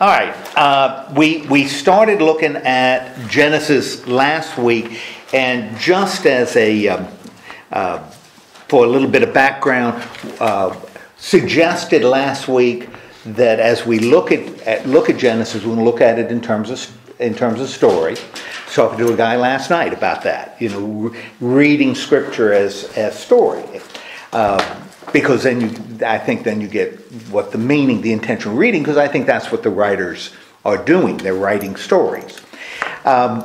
All right, uh, we, we started looking at Genesis last week, and just as a, um, uh, for a little bit of background, uh, suggested last week that as we look at, at look at Genesis, we're going to look at it in terms of in terms of story. Talking to a guy last night about that, you know, re- reading scripture as as story. Uh, because then you, I think then you get what the meaning, the intentional reading, because I think that's what the writers are doing. They're writing stories. Um,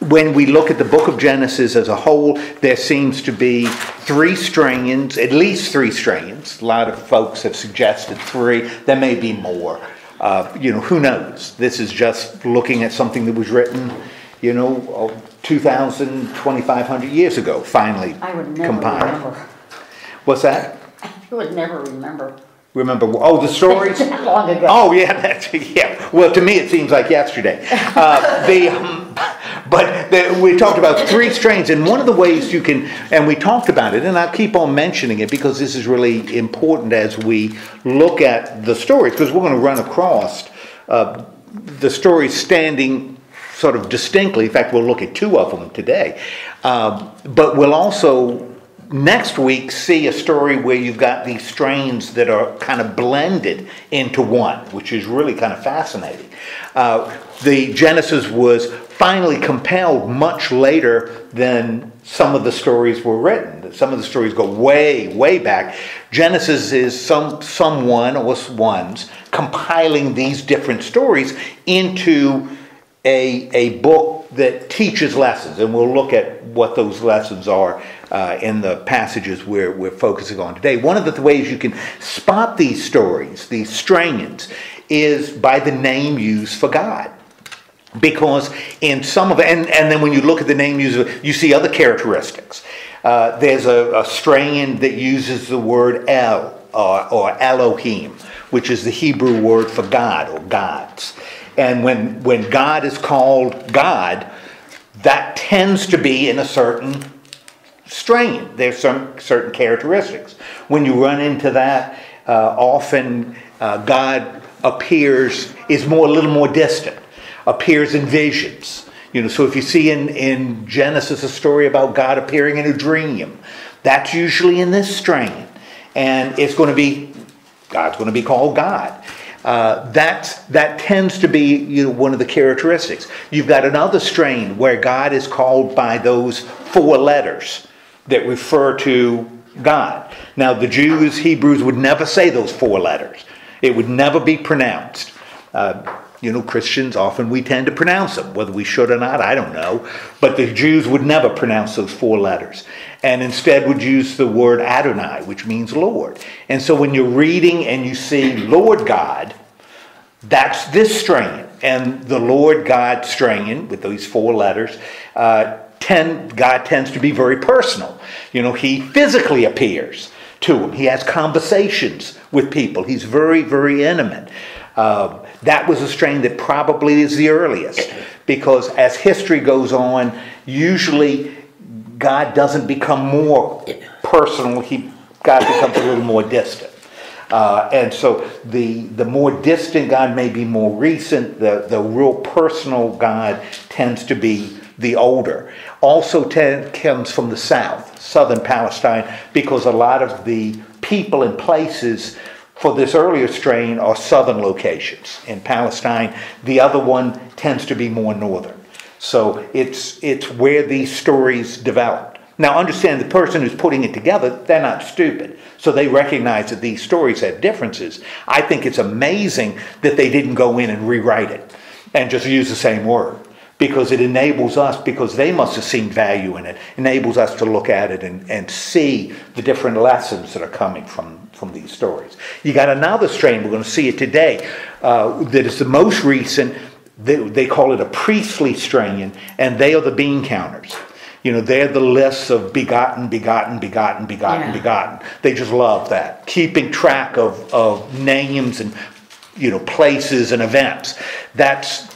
when we look at the book of Genesis as a whole, there seems to be three strands, at least three strands. A lot of folks have suggested three. There may be more. Uh, you know, who knows? This is just looking at something that was written, you know, 2,000, 2,500 years ago, finally I would never compiled. remember. What's that? I would never remember. Remember, oh, the stories? That long ago. Oh, yeah, that's, yeah. Well, to me, it seems like yesterday. Uh, the, um, but the, we talked about three strains, and one of the ways you can, and we talked about it, and I'll keep on mentioning it because this is really important as we look at the stories, because we're going to run across uh, the stories standing sort of distinctly. In fact, we'll look at two of them today. Um, but we'll also next week see a story where you've got these strains that are kind of blended into one, which is really kind of fascinating. Uh, the Genesis was finally compiled much later than some of the stories were written. Some of the stories go way, way back. Genesis is some someone or ones compiling these different stories into a, a book that teaches lessons, and we'll look at what those lessons are uh, in the passages we're, we're focusing on today. One of the ways you can spot these stories, these strands, is by the name used for God. Because in some of and, and then when you look at the name used, you see other characteristics. Uh, there's a, a that uses the word El or, or Elohim, which is the Hebrew word for God or gods. And when, when God is called God, that tends to be in a certain strain. There's some certain characteristics. When you run into that, uh, often uh, God appears, is more a little more distant, appears in visions. You know, so if you see in, in Genesis a story about God appearing in a dream, that's usually in this strain. And it's going to be, God's going to be called God. Uh, that, that tends to be you know, one of the characteristics. You've got another strain where God is called by those four letters that refer to God. Now, the Jews, Hebrews would never say those four letters, it would never be pronounced. Uh, you know, Christians often we tend to pronounce them, whether we should or not, I don't know. But the Jews would never pronounce those four letters and instead would use the word Adonai, which means Lord. And so when you're reading and you see Lord God, that's this strain. And the Lord God strain with these four letters uh, tend, God tends to be very personal. You know, he physically appears to him. He has conversations with people. He's very, very intimate. Uh, that was a strain that probably is the earliest because as history goes on, usually God doesn't become more personal. He God becomes a little more distant. Uh, and so the the more distant God may be more recent. The the real personal God tends to be the older also comes from the south, southern Palestine, because a lot of the people and places for this earlier strain are southern locations in Palestine. The other one tends to be more northern. So it's, it's where these stories developed. Now, understand the person who's putting it together, they're not stupid. So they recognize that these stories have differences. I think it's amazing that they didn't go in and rewrite it and just use the same word because it enables us, because they must have seen value in it, enables us to look at it and, and see the different lessons that are coming from, from these stories. You got another strain, we're going to see it today, uh, that is the most recent. They, they call it a priestly strain, and they are the bean counters. You know, they're the lists of begotten, begotten, begotten, begotten, yeah. begotten. They just love that. Keeping track of, of names and, you know, places and events. That's,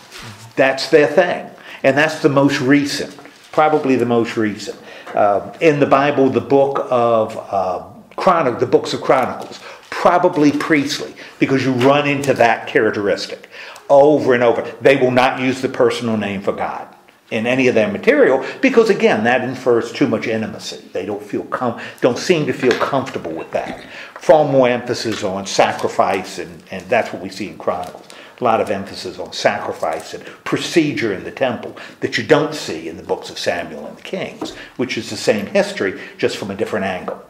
that's their thing. And that's the most recent, probably the most recent. Uh, in the Bible, the book of uh, Chronic, the books of Chronicles, probably priestly, because you run into that characteristic over and over. They will not use the personal name for God in any of their material because again that infers too much intimacy. They don't feel com- don't seem to feel comfortable with that. Far more emphasis on sacrifice and, and that's what we see in chronicles. A lot of emphasis on sacrifice and procedure in the temple that you don't see in the books of samuel and the kings which is the same history just from a different angle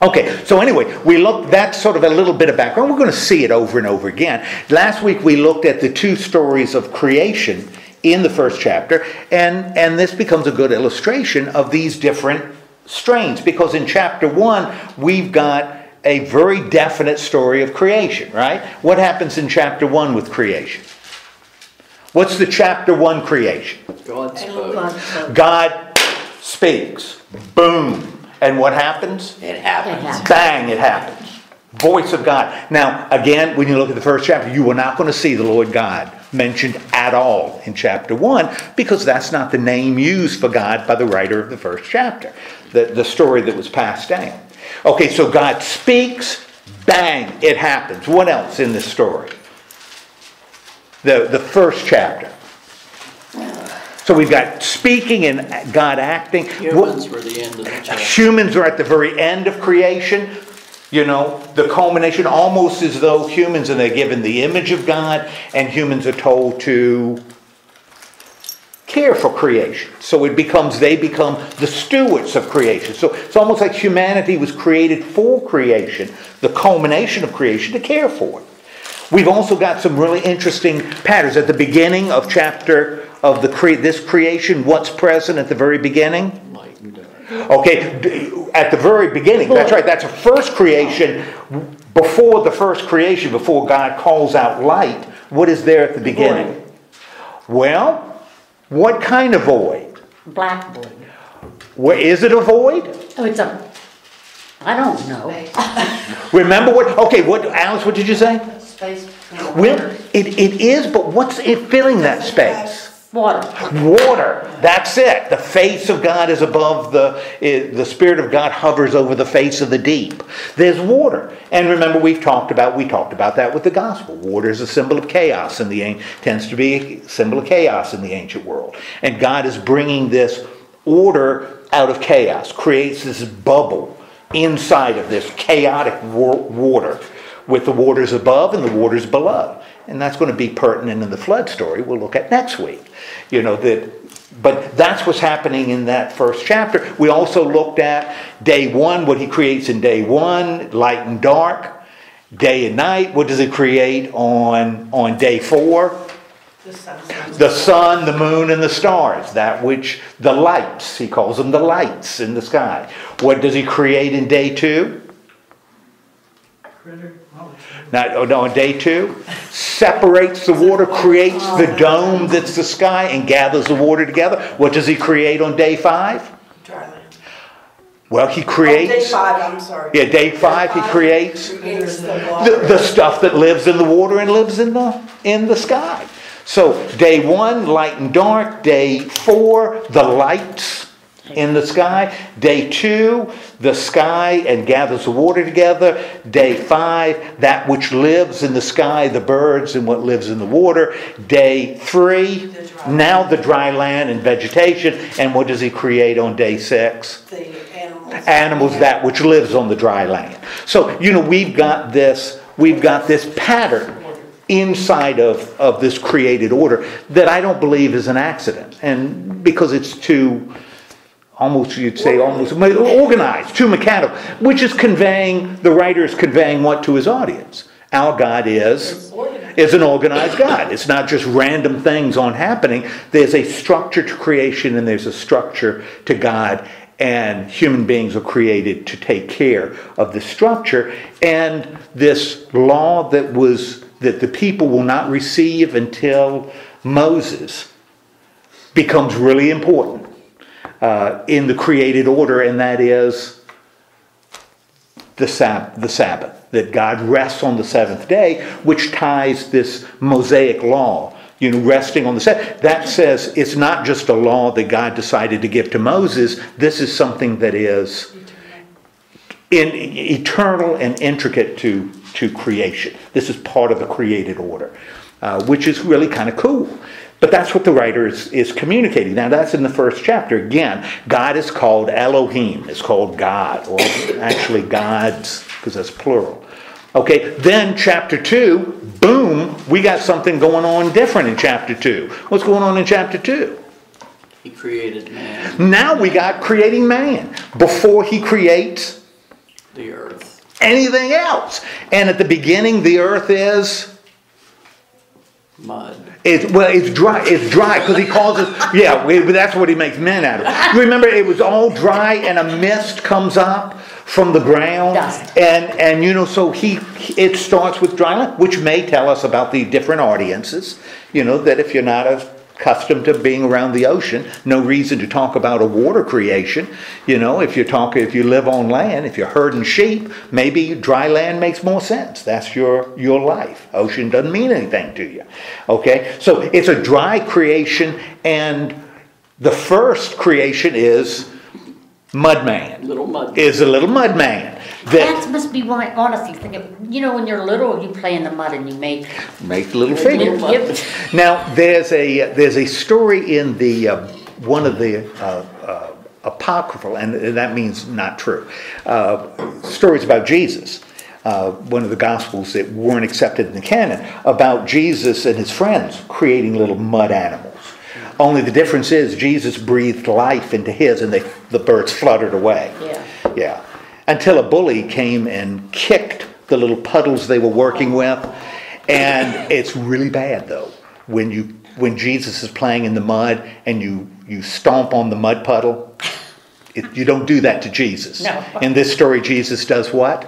Okay, so anyway, we looked, that's sort of a little bit of background. We're going to see it over and over again. Last week we looked at the two stories of creation in the first chapter, and, and this becomes a good illustration of these different strains because in chapter one, we've got a very definite story of creation, right? What happens in chapter one with creation? What's the chapter one creation? God spoke. God speaks. Boom. And what happens? It happens. happens. Bang, it happens. Voice of God. Now, again, when you look at the first chapter, you are not going to see the Lord God mentioned at all in chapter 1 because that's not the name used for God by the writer of the first chapter, the, the story that was passed down. Okay, so God speaks, bang, it happens. What else in this story? The, the first chapter. So we've got speaking and God acting. Humans were the end of the chapter. Humans are at the very end of creation. You know, the culmination, almost as though humans, and they're given the image of God, and humans are told to care for creation. So it becomes, they become the stewards of creation. So it's almost like humanity was created for creation, the culmination of creation, to care for it. We've also got some really interesting patterns. At the beginning of chapter of the cre- this creation, what's present at the very beginning? Light. Okay, at the very beginning, that's right, that's a first creation. Before the first creation, before God calls out light, what is there at the beginning? Void. Well, what kind of void? Black void. Where, is it a void? Oh, it's a, I don't know. Remember what, okay, what, Alice, what did you say? Space. Well, it, it is, but what's it filling that space? Water. Water. That's it. The face of God is above the, eh, the Spirit of God hovers over the face of the deep. There's water. And remember, we've talked about, we talked about that with the gospel. Water is a symbol of chaos in the, tends to be a symbol of chaos in the ancient world. And God is bringing this order out of chaos, creates this bubble inside of this chaotic water with the waters above and the waters below. And that's going to be pertinent in the flood story we'll look at next week. You know, that but that's what's happening in that first chapter. We also looked at day one, what he creates in day one, light and dark. Day and night, what does he create on, on day four? The sun. The sun, the moon, and the stars, that which, the lights, he calls them the lights in the sky. What does he create in day two? Critter. Not, oh, no, on day two, separates the water, creates the dome that's the sky, and gathers the water together. What does he create on day five? Dry land. Well, he creates. Oh, day five, I'm sorry. yeah, day five, he creates Creates the the, the stuff that lives in the water and lives in the, in the sky. So, day one, light and dark. Day four, the lights in the sky. Day two, the sky and gathers the water together. Day five, that which lives in the sky, the birds and what lives in the water. Day three, The now the dry land and vegetation. And what does he create on day six? The animals. animals that which lives on the dry land. So, you know, we've got this, we've got this pattern inside of, of this created order that I don't believe is an accident. And because it's too, almost you'd say almost organized, too mechanical, which is conveying, the writer is conveying what to his audience? Our God is is an organized God. It's not just random things on happening. There's a structure to creation and there's a structure to God. And human beings are created to take care of the structure. And this law that was that the people will not receive until Moses becomes really important uh, in the created order, and that is the, sab- the Sabbath, that God rests on the seventh day, which ties this Mosaic law, you know, resting on the Sabbath. That says it's not just a law that God decided to give to Moses, this is something that is in, eternal and intricate to, to creation. This is part of the created order, uh, which is really kind of cool. But that's what the writer is, is communicating. Now, that's in the first chapter. Again, God is called Elohim, it's called God, or actually gods, because that's plural. Okay, then chapter 2, boom, we got something going on different in chapter 2. What's going on in chapter 2? He created man, Now we got creating man before he creates the earth. anything else. And at the beginning, the earth is. Mud. It's, well, it's dry. It's dry because he calls it. Yeah, we- that's what he makes men out of. You remember, it was all dry, and a mist comes up from the ground, Dust. and and you know, so he it starts with dry land, which may tell us about the different audiences. You know that if you're not accustomed to being around the ocean, no reason to talk about a water creation. You know, if you're talking, if you live on land, if you're herding sheep, maybe dry land makes more sense. That's your your life. Ocean doesn't mean anything to you. Okay, so it's a dry creation, and the first creation is mud man. Little mud. Is a little mud man that That must be why, honestly, thinking, you know, when you're little, you play in the mud and you make. makes little figures. Now, there's a, there's a story in the, uh, one of the uh, uh, apocryphal, and that means not true, uh, stories about Jesus. Uh, one of the gospels that weren't accepted in the canon about Jesus and his friends creating little mud animals. Only the difference is Jesus breathed life into his, and they, the birds fluttered away. Yeah. Yeah. Until a bully came and kicked the little puddles they were working with. And it's really bad though. When you when Jesus is playing in the mud and you you stomp on the mud puddle, it, you don't do that to Jesus. No. In this story, Jesus does what?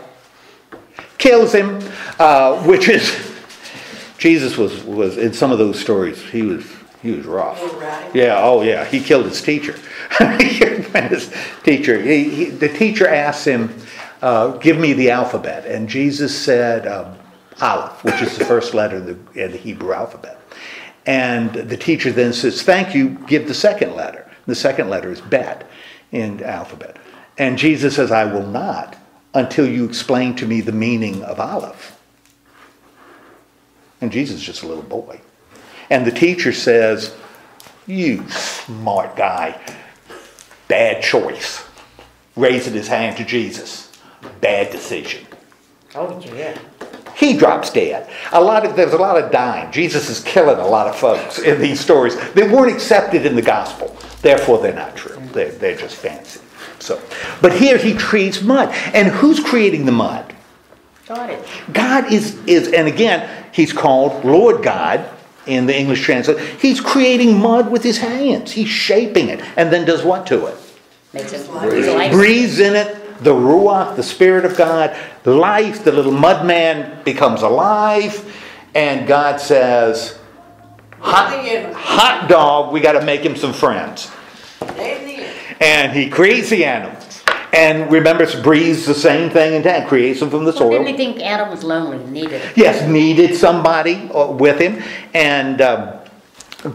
Kills him, uh, which is Jesus was was in some of those stories. He was he was rough. Yeah, oh yeah, he killed his teacher. his teacher, he, he, the teacher asked him, uh, "Give me the alphabet," and Jesus said um, Aleph, which is the first letter in the, in the Hebrew alphabet. And the teacher then says, "Thank you. Give the second letter." The second letter is Bet in alphabet. And Jesus says, "I will not until you explain to me the meaning of Aleph." And Jesus is just a little boy. And the teacher says, You smart guy, bad choice. Raising his hand to Jesus, bad decision. Oh, yeah. He drops dead. A lot of there's a lot of dying. Jesus is killing a lot of folks in these stories. They weren't accepted in the gospel, therefore they're not true. They're, they're just fancy. So, but here he creates mud, and who's creating the mud? Got it. God is, is, and again, he's called Lord God in the English translation. He's creating mud with his hands. He's shaping it, and then does what to it? Makes it. Breathe. life. Breathes in it the Ruach, the Spirit of God, life. The little mud man becomes alive, and God says, hot, hot dog, we got to make him some friends. And he creates the animals. And remember, breathes the same thing and that creates them from the Well, soil. didn't he think Adam was lonely needed? Yes, needed somebody uh, with him and um,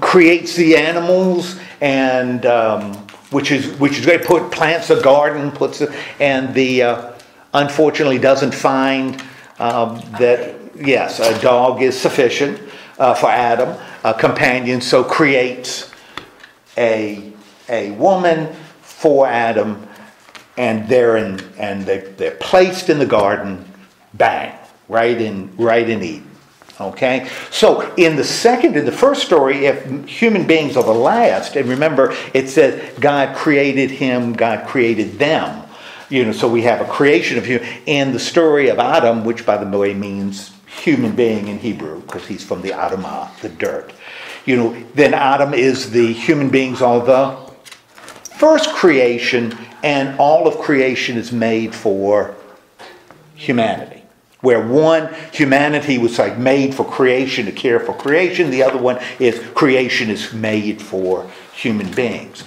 creates the animals and um, which is which is great. Put plants a garden, puts it, and the uh, unfortunately doesn't find um, that yes, a dog is sufficient uh, for Adam, a companion. So creates a a woman for Adam, and they're in and they they're placed in the garden, bang, right in right in Eden. Okay, so in the second, in the first story, if human beings are the last, and remember it says God created him, God created them. You know, so we have a creation of human. In the story of Adam, which by the way means human being in Hebrew, because he's from the Adamah, the dirt. You know, then Adam is the human beings are the first creation, and all of creation is made for humanity. Where one, humanity was like made for creation to care for creation, the other one is creation is made for human beings.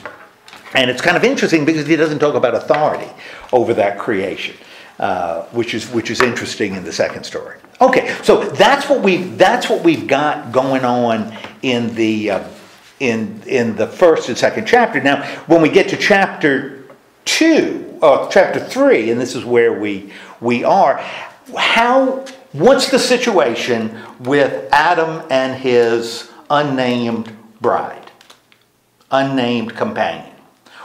And it's kind of interesting because he doesn't talk about authority over that creation, uh, which is which is interesting in the second story. Okay, so that's what we that's what we've got going on in the uh, in in the first and second chapter. Now, when we get to chapter two, or chapter three, and this is where we we are, how what's the situation with Adam and his unnamed bride, unnamed companion?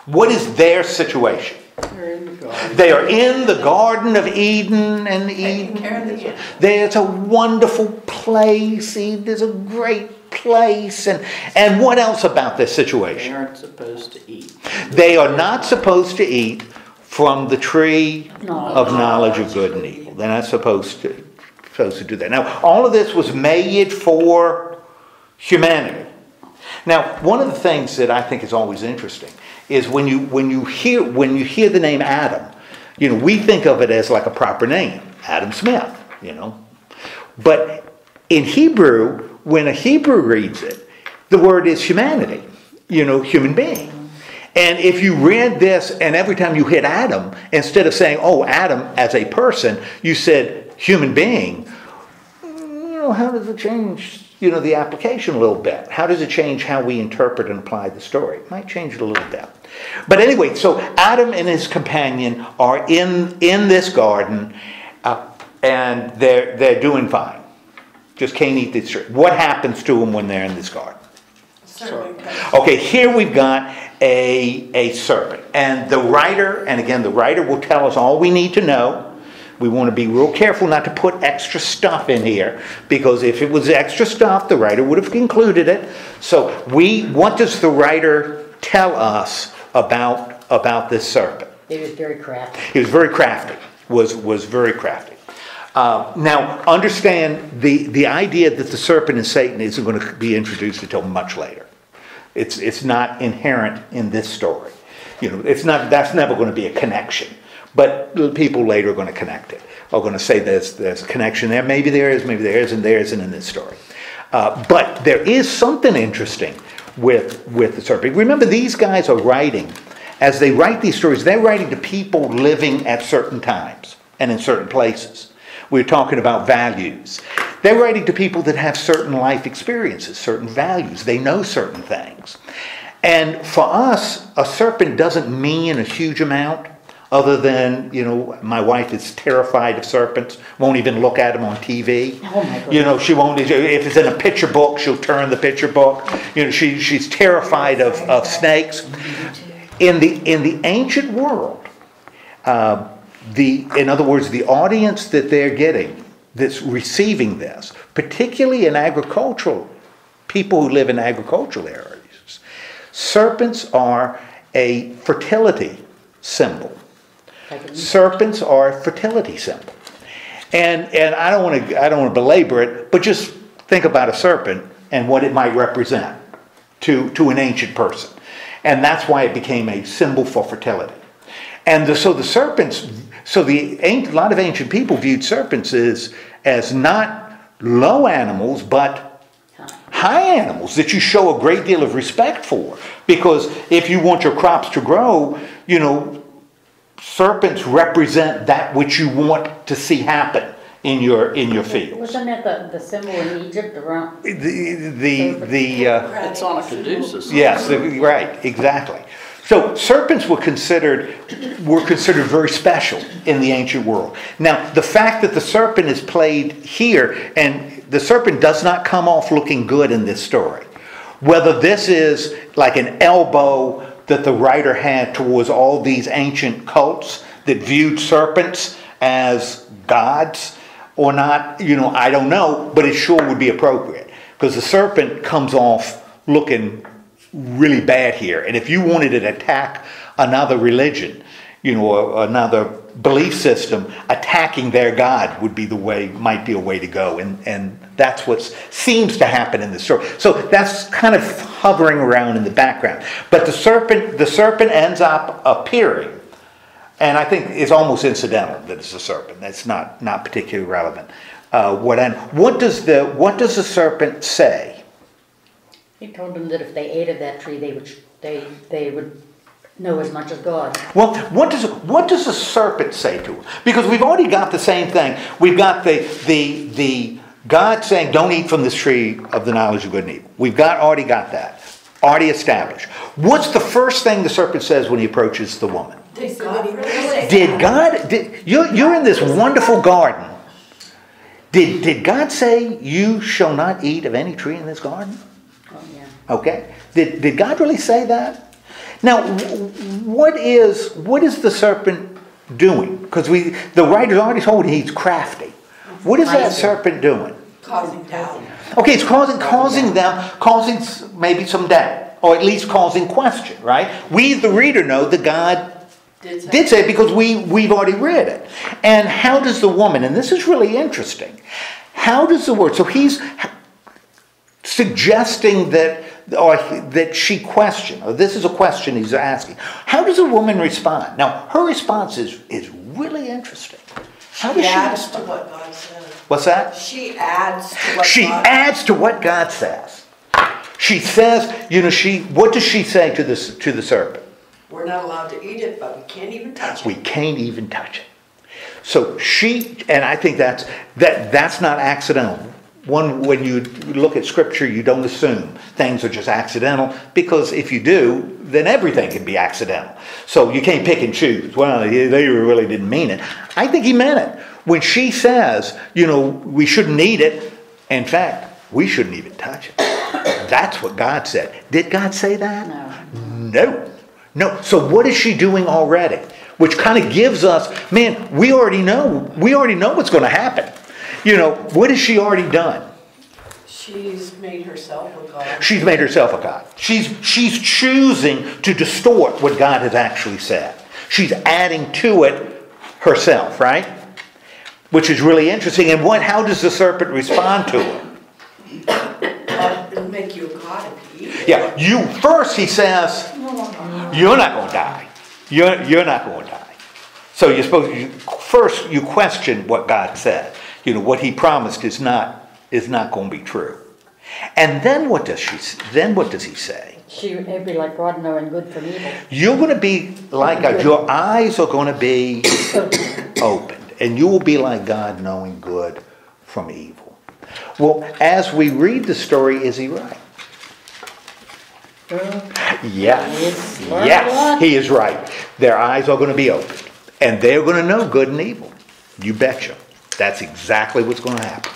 What is their situation? The. They are in the Garden of Eden and Eden. care of the animals. There's a wonderful place. Eden is a great place. And, and what else about this situation? They aren't supposed to eat. They are not supposed to eat from the tree of knowledge of good and evil. They're not supposed to, supposed to do that. Now, all of this was made for humanity. Now, one of the things that I think is always interesting is when you, when you hear, when you hear the name Adam, you know, we think of it as like a proper name, Adam Smith, you know. But in Hebrew, when a Hebrew reads it, the word is humanity, you know, human being. And if you read this and every time you hit Adam, instead of saying, oh, Adam as a person, you said human being, you know, how does it change, you know, the application a little bit? How does it change how we interpret and apply the story? It might change it a little bit. But anyway, so Adam and his companion are in, in this garden uh, and they're, they're doing fine. Just can't eat this tree. What happens to them when they're in this garden? Okay, here we've got a, a serpent. And the writer, and again, the writer will tell us all we need to know. We want to be real careful not to put extra stuff in here because if it was extra stuff, the writer would have included it. So we, what does the writer tell us about, about this serpent? They was very crafty. He was very crafty, was, was very crafty. Uh, now, understand the, the idea that the serpent and Satan isn't going to be introduced until much later. It's, it's not inherent in this story. You know, it's not, that's never going to be a connection. But people later are going to connect it, are going to say there's, there's a connection there. Maybe there is, maybe there isn't, there isn't in this story. Uh, but there is something interesting with, with the serpent. Remember, these guys are writing, as they write these stories, they're writing to people living at certain times and in certain places. We're talking about values. They're writing to people that have certain life experiences, certain values. They know certain things. And for us, a serpent doesn't mean a huge amount other than, you know, my wife is terrified of serpents, won't even look at them on TV. Oh, my You know, she won't, if it's in a picture book, she'll turn the picture book. You know, she, she's terrified of, of snakes. In the, in the ancient world, uh, the, in other words, the audience that they're getting that's receiving this, particularly in agricultural, people who live in agricultural areas, serpents are a fertility symbol. Serpents are a fertility symbol. And, and I don't want to, I don't want to belabor it, but just think about a serpent and what it might represent to, to an ancient person. And that's why it became a symbol for fertility. And the, so the serpents, so the, an- a lot of ancient people viewed serpents as, as not low animals, but high animals that you show a great deal of respect for. Because if you want your crops to grow, you know, serpents represent that which you want to see happen in your, in your fields. Wasn't that the, the symbol in Egypt around? The, the, the, uh, It's on a caduceus. Yes, the- right, exactly. So serpents were considered were considered very special in the ancient world. Now, the fact that the serpent is played here and the serpent does not come off looking good in this story. Whether this is like an elbow that the writer had towards all these ancient cults that viewed serpents as gods or not, you know, I don't know, but it sure would be appropriate because the serpent comes off looking really bad here. And if you wanted to attack another religion, you know, another belief system, attacking their God would be the way, might be a way to go. And, and that's what seems to happen in the story. So that's kind of hovering around in the background. But the serpent, the serpent ends up appearing. And I think it's almost incidental that it's a serpent. That's not, not particularly relevant. Uh, what, and what does the, what does the serpent say? He told them that if they ate of that tree, they would, they, they would know as much as God. Well, what does what does the serpent say to him? Because we've already got the same thing. We've got the the the God saying, "Don't eat from this tree of the knowledge of good and evil." We've got already got that, already established. What's the first thing the serpent says when he approaches the woman? Did God Did God? Did, you're you're in this wonderful garden. Did, did God say, you shall not eat of any tree in this garden? Okay? Did, did God really say that? Now, what is, what is the serpent doing? Because we, the writer's already told he's crafty. What is that serpent doing? Causing doubt. Okay, it's causing, causing them, causing maybe some doubt, or at least causing question, right? We, the reader, know that God Did say. did say it because we, we've already read it. And how does the woman, and this is really interesting, how does the word, so he's suggesting that, Oh, or that she questioned, or this is a question he's asking. How does a woman respond? Now, her response is, is really interesting. How does She she adds to respond? what God says. What's that? She adds to what She God. adds to what God says. She says, you know, she, what does she say to this, to the serpent? We're not allowed to eat it, but we can't even touch We it. We can't even touch it. So she, and I think that's, that, that's not accidental. One, when you look at scripture, you don't assume things are just accidental, because if you do, then everything can be accidental. So you can't pick and choose. Well, they they really didn't mean it. I think he meant it. When she says, you know, we shouldn't eat it, in fact, we shouldn't even touch it. That's what God said. Did God say that? No. No, no. So what is she doing already? Which kind of gives us, man, we already know, we already know what's going to happen. You know, what has she already done? She's made herself a God. She's made herself a god. She's she's choosing to distort what God has actually said. She's adding to it herself, right? Which is really interesting. And what? How does the serpent respond to it? God make you a God if you. Yeah, you first. He says, You're not going to die. You're, you're not going to die. So you're supposed you, first you question what God said. You know what He promised is not is not going to be true. And then what does she? Then what does He say? She would be like God knowing good from evil. You're going to be like God. Your eyes are going to be opened, and you will be like God, knowing good from evil. Well, as we read the story, is He right? Yes, Yes, yes, he is right. Their eyes are going to be opened, and they're going to know good and evil. You betcha. That's exactly what's going to happen.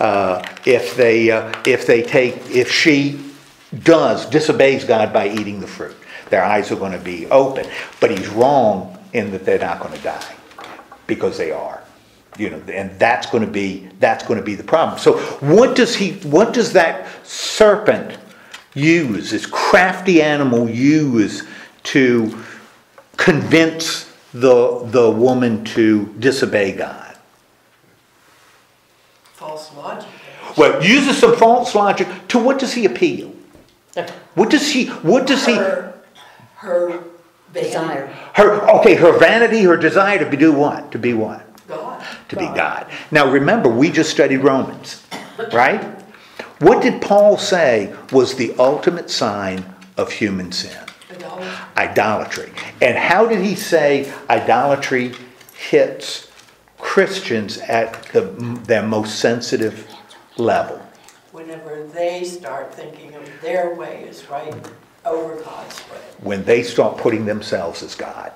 Uh, if they, uh, if they take, if she does disobeys God by eating the fruit, their eyes are going to be open. But he's wrong in that they're not going to die because they are. You know, and that's going to be that's going to be the problem. So what does he? What does that serpent use? This crafty animal use to convince the the woman to disobey God? False logic. Well, uses some false logic. To what does he appeal? What does he? What does he? Her, her Desire. Her okay, her vanity, her desire to be do what? To be what? God. To be God. Now remember, we just studied Romans, right? What did Paul say was the ultimate sign of human sin? Idolatry. Idolatry. And how did he say idolatry hits Christians at the, their most sensitive level? Whenever they start thinking of their way is right over God's way. when they start putting themselves as God.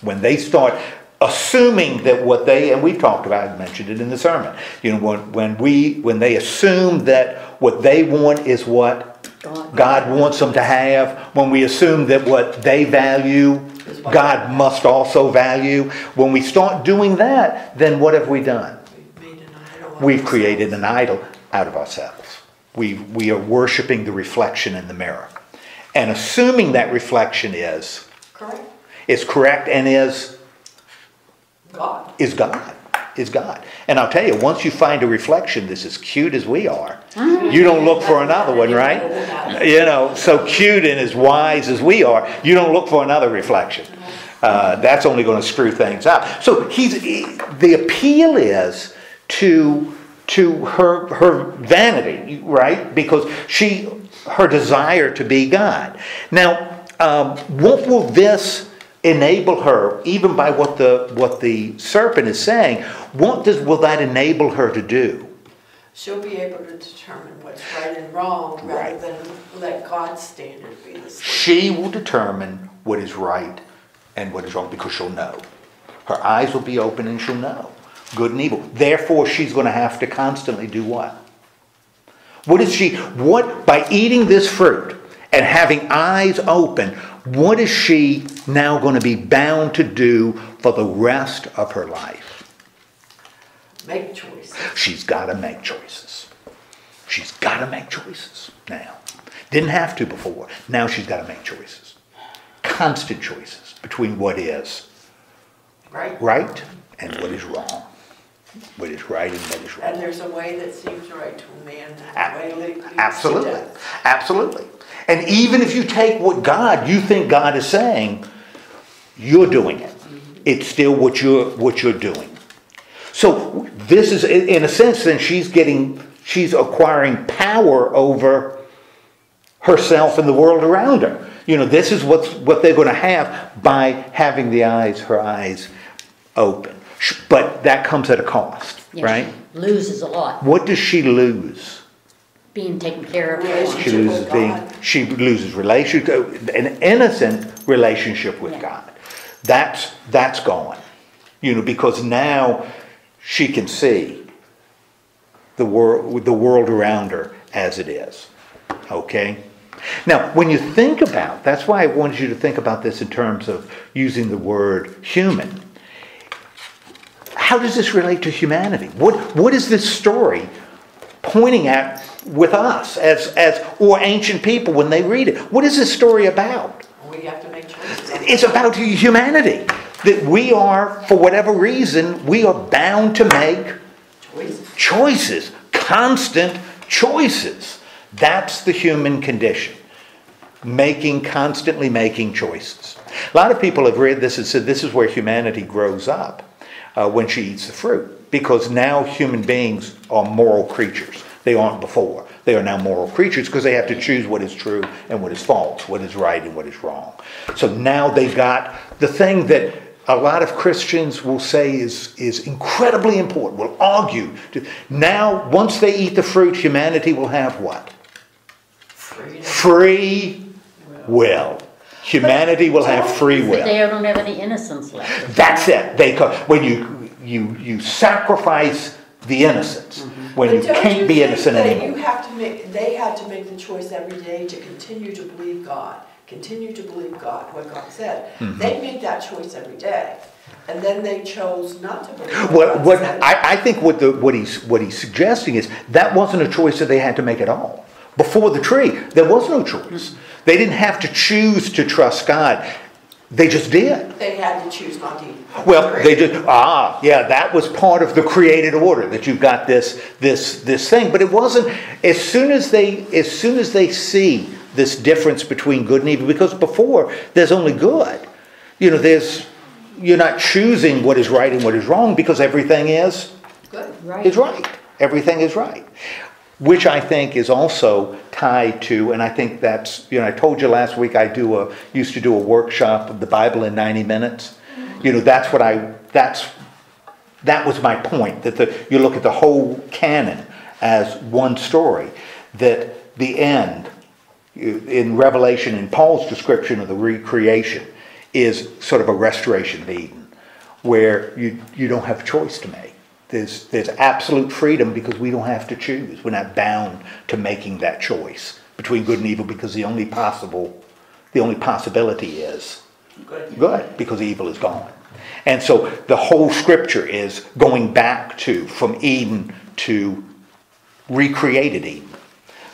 When they start assuming that what they, and we've talked about, I mentioned it in the sermon, you know, when, when we, when they assume that what they want is what God. God wants them to have, when we assume that what they value, God must also value, when we start doing that, then what have we done? We've made an idol. of We've created an idol out of ourselves. We, we are worshiping the reflection in the mirror. And assuming that reflection is Correct. is correct and is God. is God. Is God. And I'll tell you, once you find a reflection that's as cute as we are, you don't look for another one, right? You know, so cute and as wise as we are, you don't look for another reflection. Uh, that's only going to screw things up. So he's he- the appeal is to to her her vanity, right? Because she her desire to be God. Now, um, what will this enable her, even by what the what the serpent is saying? What does will that enable her to do? She'll be able to determine what's right and wrong rather Right. than let God's standard be the standard. She will determine what is right and what is wrong because she'll know. Her eyes will be open and she'll know good and evil. Therefore, she's going to have to constantly do what? What is she, what, by eating this fruit and having eyes open, what is she now going to be bound to do for the rest of her life? Make choices. She's got to make choices. She's got to make choices now. Didn't have to before. Now she's got to make choices. Constant choices between what is Right? right and what is wrong. What is right and what is wrong. And there's a way that seems right to a man, A- a way that leads to Absolutely, absolutely. And even if you take what God, you think God is saying, you're doing it. It's still what you're, what you're doing. So this is, in a sense, then she's getting, she's acquiring power over herself and the world around her. You know, this is what's, what they're gonna have by having the eyes, her eyes open. But that comes at a cost, Yeah, right? Loses a lot, What does she lose? Being taken care of. She loses with being, God. she loses relationship, an innocent relationship with Yeah. God. That's, that's gone. You know, because now she can see the world, the world around her as it is. Okay? Now, when you think about, that's why I wanted you to think about this in terms of using the word human. How does this relate to humanity? What, what is this story pointing at with us as, as or ancient people when they read it? What is this story about? We have to make choices. It's about humanity. That we are, for whatever reason, we are bound to make Choices. choices, constant choices. That's the human condition. Making, constantly making choices. A lot of people have read this and said this is where humanity grows up uh, when she eats the fruit. Because now human beings are moral creatures. They aren't before. They are now moral creatures because they have to choose what is true and what is false, what is right and what is wrong. So now they've got the thing that a lot of Christians will say is, is incredibly important, will argue. To, now, once they eat the fruit, humanity will have what? Freedom. Free will. Humanity will have free will. They don't have any innocence left. That's it. They when you you you sacrifice the innocence when you But don't can't you be innocent anymore. You have to make, they had to make the choice every day to continue to believe God, continue to believe God, what God said. Mm-hmm. They make that choice every day, and then they chose not to believe what What, what. I, I think what the what he's what he's suggesting is that wasn't a choice that they had to make at all. Before the tree, there was no choice. They didn't have to choose to trust God. They just did. They had to choose not to eat. Well, they just ah, yeah, that was part of the created order that you've got this this this thing. But it wasn't as soon as they as soon as they see this difference between good and evil, because before there's only good. You know, there's you're not choosing what is right and what is wrong because everything is Good. Right. is right. Everything is right. Which I think is also tied to, and I think that's, you know, I told you last week I do a, used to do a workshop of the Bible in 90 minutes. Mm-hmm. You know, that's what I, that's, that was my point, that the, you look at the whole canon as one story, that the end, in Revelation, in Paul's description of the recreation, is sort of a restoration of Eden, where you, you don't have a choice to make. There's, there's absolute freedom because we don't have to choose. We're not bound to making that choice between good and evil because the only possible, the only possibility is Good. good because evil is gone. And so the whole scripture is going back to, from Eden to recreated Eden.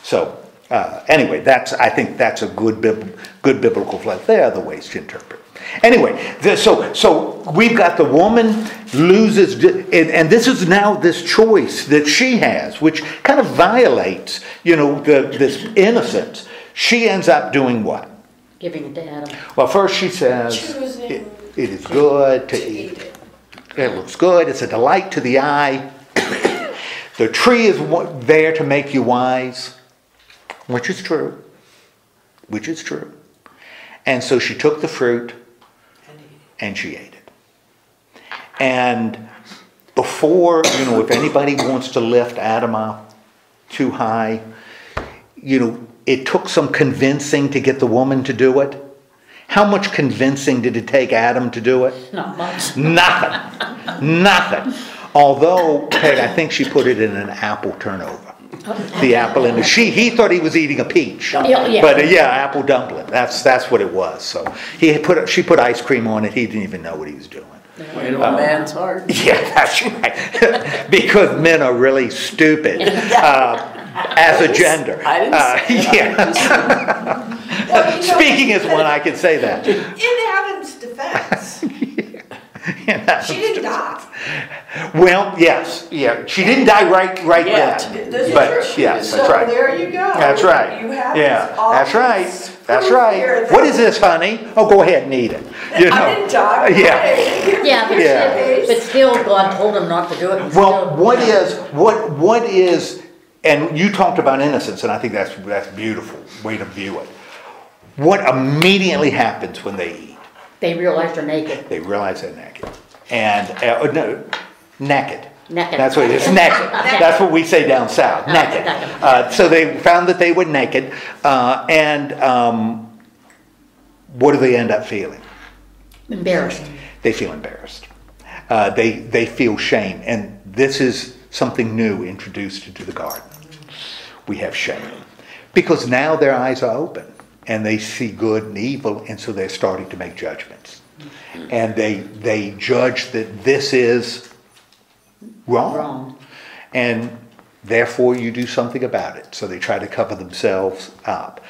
So, uh, anyway, that's, I think that's a good, bib- good biblical flow. There are other ways to interpret. Anyway, the, so, so we've got the woman loses, di- and, and this is now this choice that she has, which kind of violates, you know, the, this innocence. She ends up doing what? Giving it to Adam. Well, first she says, Choosing "It- it is good to To eat. eat it. It looks good, it's a delight to the eye. The tree is there to make you wise, which is true, which is true. And so she took the fruit And she ate it. And before, you know, if anybody wants to lift Adam up too high, you know, it took some convincing to get the woman to do it. How much convincing did it take Adam to do it? Not much. Nothing. Nothing. Although, Peg, I think she put it in an apple turnover. The apple in the, she, he thought he was eating a peach. Yeah, yeah. But uh, yeah, apple dumpling, that's, that's what it was, so. He put, she put ice cream on it, he didn't even know what he was doing. Way to a man's heart. Yeah, that's right. Because men are really stupid, uh, as a gender. I didn't Uh, that. Yeah, Well, you know, speaking as one, I can say that. In Adam's defense, Yeah. she didn't die. Well, yes, yeah, she didn't die right, right Yet. then. This But, true. yes, that's right. So there you go. That's right. You have Yeah, that's right, that's right. that- What is this, honey? Oh, go ahead and eat it. You I didn't die. Yeah. Yeah, but Yeah. still, but still, God told him not to do it. Well, still, what you know. is, what, what is, and you talked about innocence, and I think that's, that's beautiful way to view it. What immediately happens when they eat? They realize they're naked. They realize they're naked. And, uh, no, naked. Naked. That's what it is, naked. That's what we say down south, Oh, naked. naked. Uh, so they found that they were naked, uh, and, um, what do they end up feeling? Embarrassed. They feel embarrassed. Uh, they, they feel shame, and this is something new introduced into the garden. We have shame. Because now their eyes are open, and they see good and evil, and so they're starting to make judgments. And they, they judge that this is wrong. Wrong. And therefore you do something about it. So they try to cover themselves up.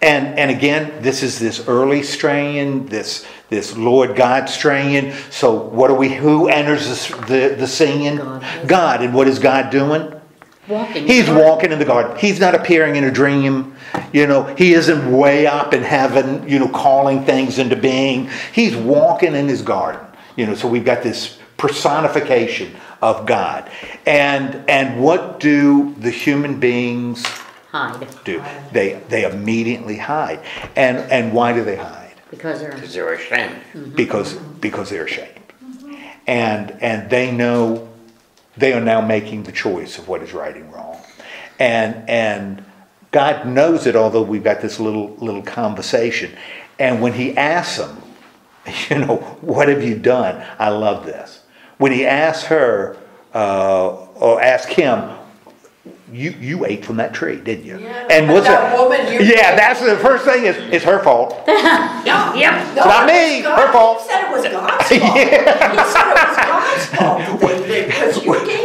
And, and again, this is this early strain, this, this Lord God strain. So what are we, who enters this, the, the scene? God. God. And what is God doing? Walking. He's walking in the garden. He's not appearing in a dream. You know, he isn't way up in heaven, you know, calling things into being. He's walking in his garden. You know, so we've got this personification of God. And and what do the human beings Hide, do? They they immediately hide. And and why do they hide? because they're, Because they're ashamed. because because they're ashamed and and they know they are now making the choice of what is right and wrong and and god knows it although we've got this little little conversation and when he asks them you know what have you done i love this when he asks her uh, or ask him you you ate from that tree didn't you Yeah. and what's That it woman you- yeah that's the first thing is it's her fault No, Yep. no, not it me, was God. her fault. He said it was God's fault. He said it was God's fault.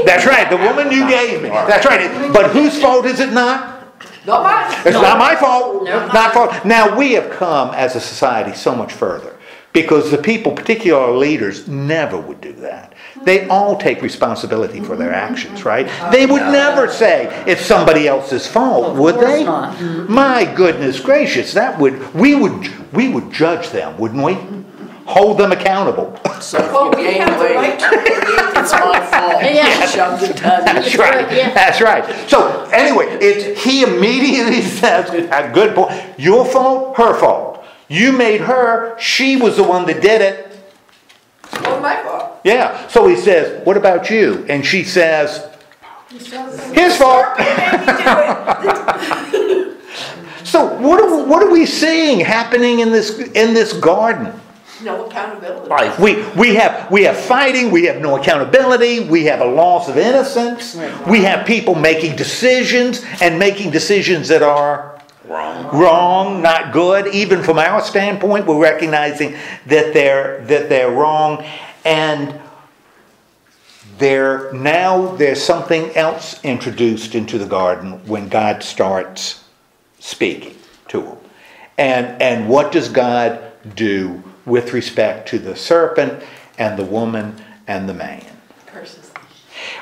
That's right, the woman you gave me. That's right. But whose fault is it not? Not mine. It's not my fault. No. Not fault. Now, we have come as a society so much further because the people, particularly our leaders, never would do that. They all take responsibility for their actions, right? They would never say it's somebody else's fault, Of would course they? not. My goodness gracious, that would, we would, we would judge them, wouldn't we? Hold them accountable. So if we you gain have the right weight, to believe it's my fault. Yeah. Shove the. That's right. Yeah. That's right. So anyway, it's he immediately says, "A good point. Your fault, her fault. You made her. She was the one that did it. Not my fault. Yeah. So he says, "What about you?" And she says, His "His fault." made me do it. So what are what are we seeing happening in this in this garden? No accountability. Life. We we have we have fighting. We have no accountability. We have a loss of innocence. We have people making decisions and making decisions that are Wrong. wrong, not good. Even from our standpoint, we're recognizing that they're that they're wrong, and there now there's something else introduced into the garden when God starts speaking to them, and and what does God do with respect to the serpent and the woman and the man? Curses.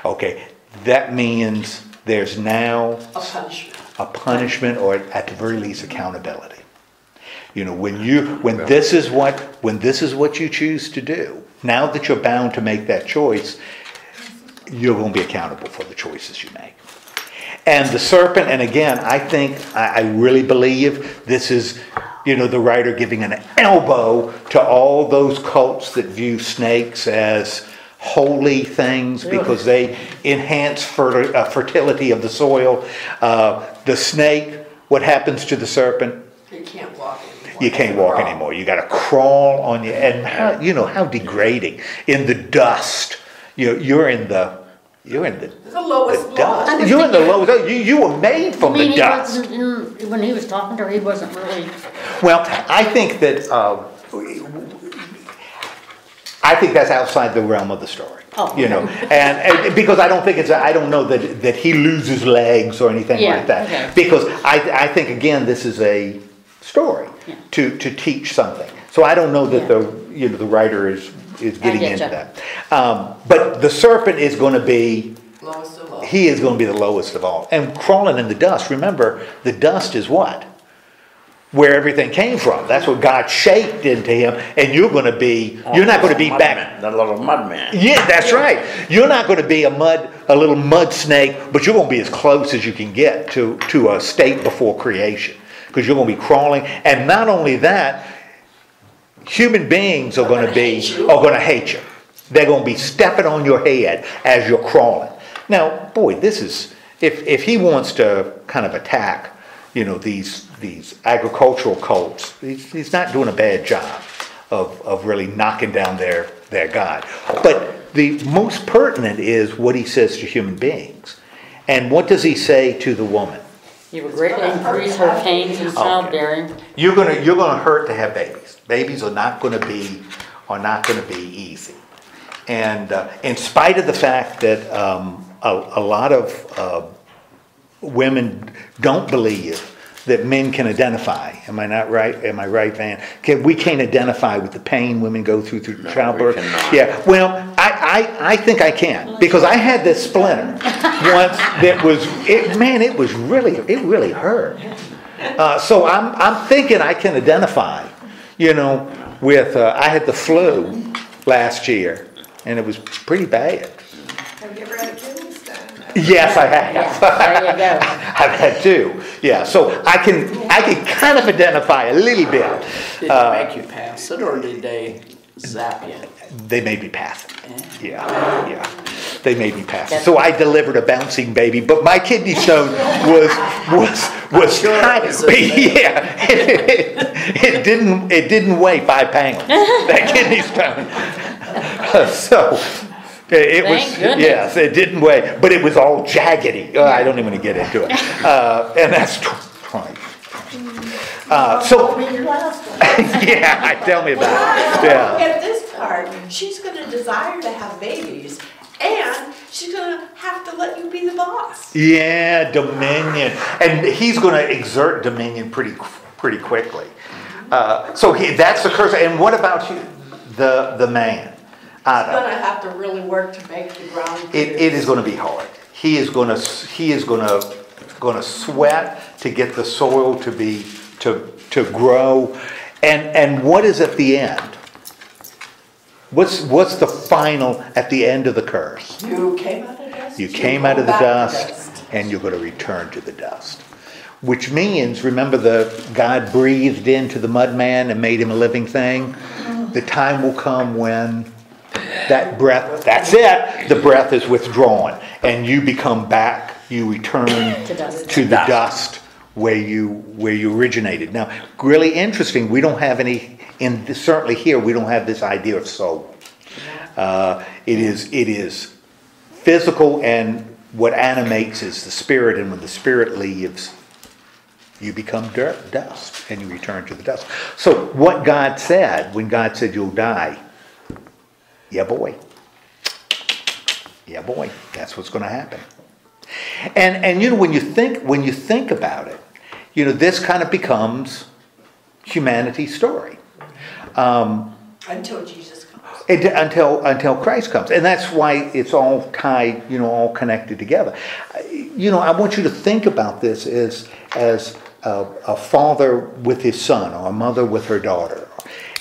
Okay, that means there's now A punishment. a punishment or at the very least accountability. You know, when you, when this is what, when this is what you choose to do, now that you're bound to make that choice, you're gonna be accountable for the choices you make. And the serpent, and again, I think, I, I really believe this is, you know, the writer giving an elbow to all those cults that view snakes as holy things because they enhance fer- uh, fertility of the soil. Uh, the snake, what happens to the serpent? You can't walk anymore. You can't walk anymore. You got to crawl on your and how, you know how degrading in the dust. you know, you're in the, you're in the, The lowest the dust. law. You're in the lowest, you, you were made I from mean, the he dust. wasn't, in- when he was talking to her, he wasn't really, Well, I think that, uh, I think that's outside the realm of the story. Oh. You know, and, and because I don't think it's, I don't know that, that he loses legs or anything Yeah, like that. okay. Because I, I think, again, this is a story Yeah. to, to teach something. So I don't know that the, you know, the writer is, is getting get into ya. that. Um, but the serpent is gonna be, Lowest of low. he is gonna be the lowest of all. And crawling in the dust, remember, the dust is what? Where everything came from. That's what God shaped into him, and you're gonna be, you're not gonna be Mud back. man, The little mud man. Yeah, that's right. You're not gonna be a mud, a little mud snake, but you're gonna be as close as you can get to, to a state before creation. Because you're gonna be crawling, and not only that, human beings are gonna be, hate are gonna hate you. They're gonna be stepping on your head as you're crawling. Now, boy, this is, if, if he wants to kind of attack, you know, these, these agricultural cults, he's, he's not doing a bad job of, of really knocking down their, their God. But the most pertinent is what he says to human beings. And what does he say to the woman? He will greatly increase her pains in childbearing. You're gonna, you're gonna hurt to have babies. Babies are not gonna be, are not gonna be easy. And uh, in spite of the fact that um, a, a lot of uh, women don't believe that men can identify, am I not right? Am I right, Van? Can, we can't identify with the pain women go through through we childbirth. cannot. Yeah, well, I, I, I think I can because I had this splinter once that was, it, man, it was really, it really hurt. Uh, so I'm, I'm thinking I can identify, you know, with, uh, I had the flu last year and it was pretty bad. Have you ever had a kidney stone? Yes, I have. Yeah, there you go. I've had two, yeah, so I can, I can kind of identify a little bit. Did Uh, they make you pass it or did they zap you? They made me pass it, yeah, yeah, they made me pass it. So I delivered a bouncing baby, but my kidney stone was, was, was Sure, tiny. it's a- Yeah, it didn't, it didn't weigh five pounds, that kidney stone. So, it was, goodness. yes, it didn't weigh, but it was all jaggedy. Uh, I don't even want to get into it. Uh, and that's tw- twenty. Uh, so, Told me your last one. yeah, tell me about it, yeah. at this part, she's gonna desire to have babies, and she's gonna have to let you be the boss. Yeah, dominion, and he's going to exert dominion pretty, pretty quickly. Uh, so he, that's the curse. And what about you, the the man? Adam? Gonna have to really work to make the ground. It, it is going to be hard. He is going to he is going to going to sweat to get the soil to be to to grow, and and what is at the end? What's what's the final at the end of the curse? You came out of the dust. You you came go out of the to dust and you're going to return to the dust. Which means, remember the God breathed into the mud man and made him a living thing? Mm-hmm. The time will come when that breath, that's it, the breath is withdrawn and you become back, you return To dust. to the Dust. Where you, where you originated. Now, really interesting, we don't have any, in, certainly here, we don't have this idea of soul. Uh, it is, it is physical and what animates is the spirit and when the spirit leaves you become dirt dust and you return to the dust so what god said when god said you'll die yeah boy yeah boy that's what's going to happen and and you know when you think when you think about it you know this kind of becomes humanity's story um, Until Jesus comes. it, until until Christ comes, and that's why it's all tied, you know, all connected together. You know, I want you to think about this as as a, a father with his son, or a mother with her daughter,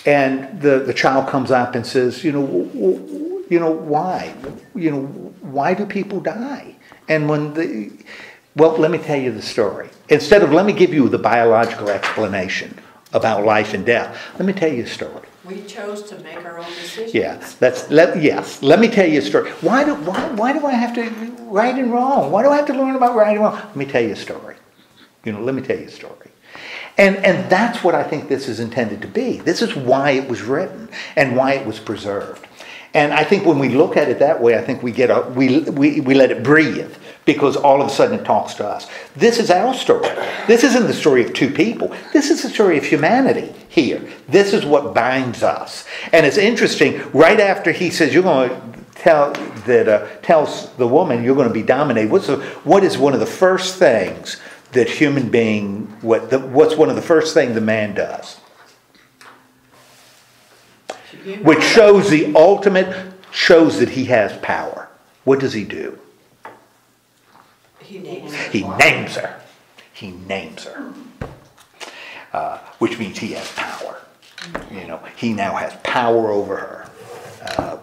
and the the child comes up and says, you know, w- w- you know, why, you know, why do people die? And when the well, let me tell you the story. Instead of let me give you the biological explanation about life and death, let me tell you a story. We chose to make our own decisions. Yeah, that's, let, yes, let me tell you a story. Why do, why, why do I have to, right and wrong? Why do I have to learn about right and wrong? Let me tell you a story. You know, let me tell you a story. And, and that's what I think this is intended to be. This is why it was written and why it was preserved. And I think when we look at it that way, I think we get a, we, we, we let it breathe because all of a sudden it talks to us. This is our story. This isn't the story of two people. This is the story of humanity here. This is what binds us. And it's interesting, right after he says, You're going to tell that uh, tells the woman you're going to be dominated. What's the, what is one of the first things that human being what the, what's one of the first thing the man does? Which shows the ultimate shows that he has power. What does he do? He names He names her. He names her. Uh, which means he has power. You know, he now has power over her. Uh,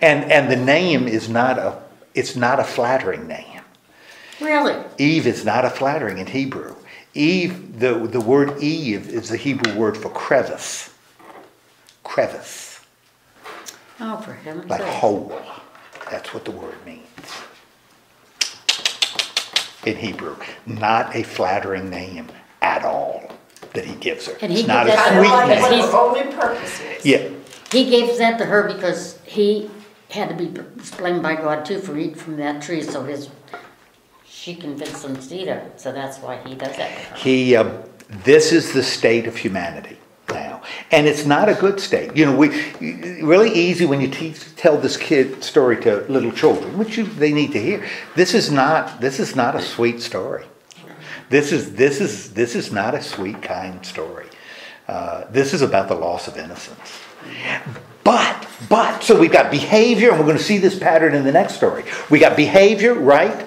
and and the name is not a it's not a flattering name. Really? Eve is not a flattering in Hebrew. Eve, the, the word Eve is the Hebrew word for crevice. Crevice. Oh, for heaven's like hole. That's what the word means. In Hebrew, not a flattering name at all that he gives her. And he It's not gives a that sweet her like because name. the only purpose is. Yeah, He gave that to her because he had to be blamed by God too for eating from that tree, so his, she convinced him to eat it, so that's why he does that to her. he. Uh, this is the state of humanity now, and it's not a good state. You know, we really easy when you teach, tell this kid story to little children, which you, they need to hear. This is not. This is not a sweet story. This is this is this is not a sweet, kind story. Uh, this is about the loss of innocence. But but so we've got behavior, and we're going to see this pattern in the next story. We got behavior, right,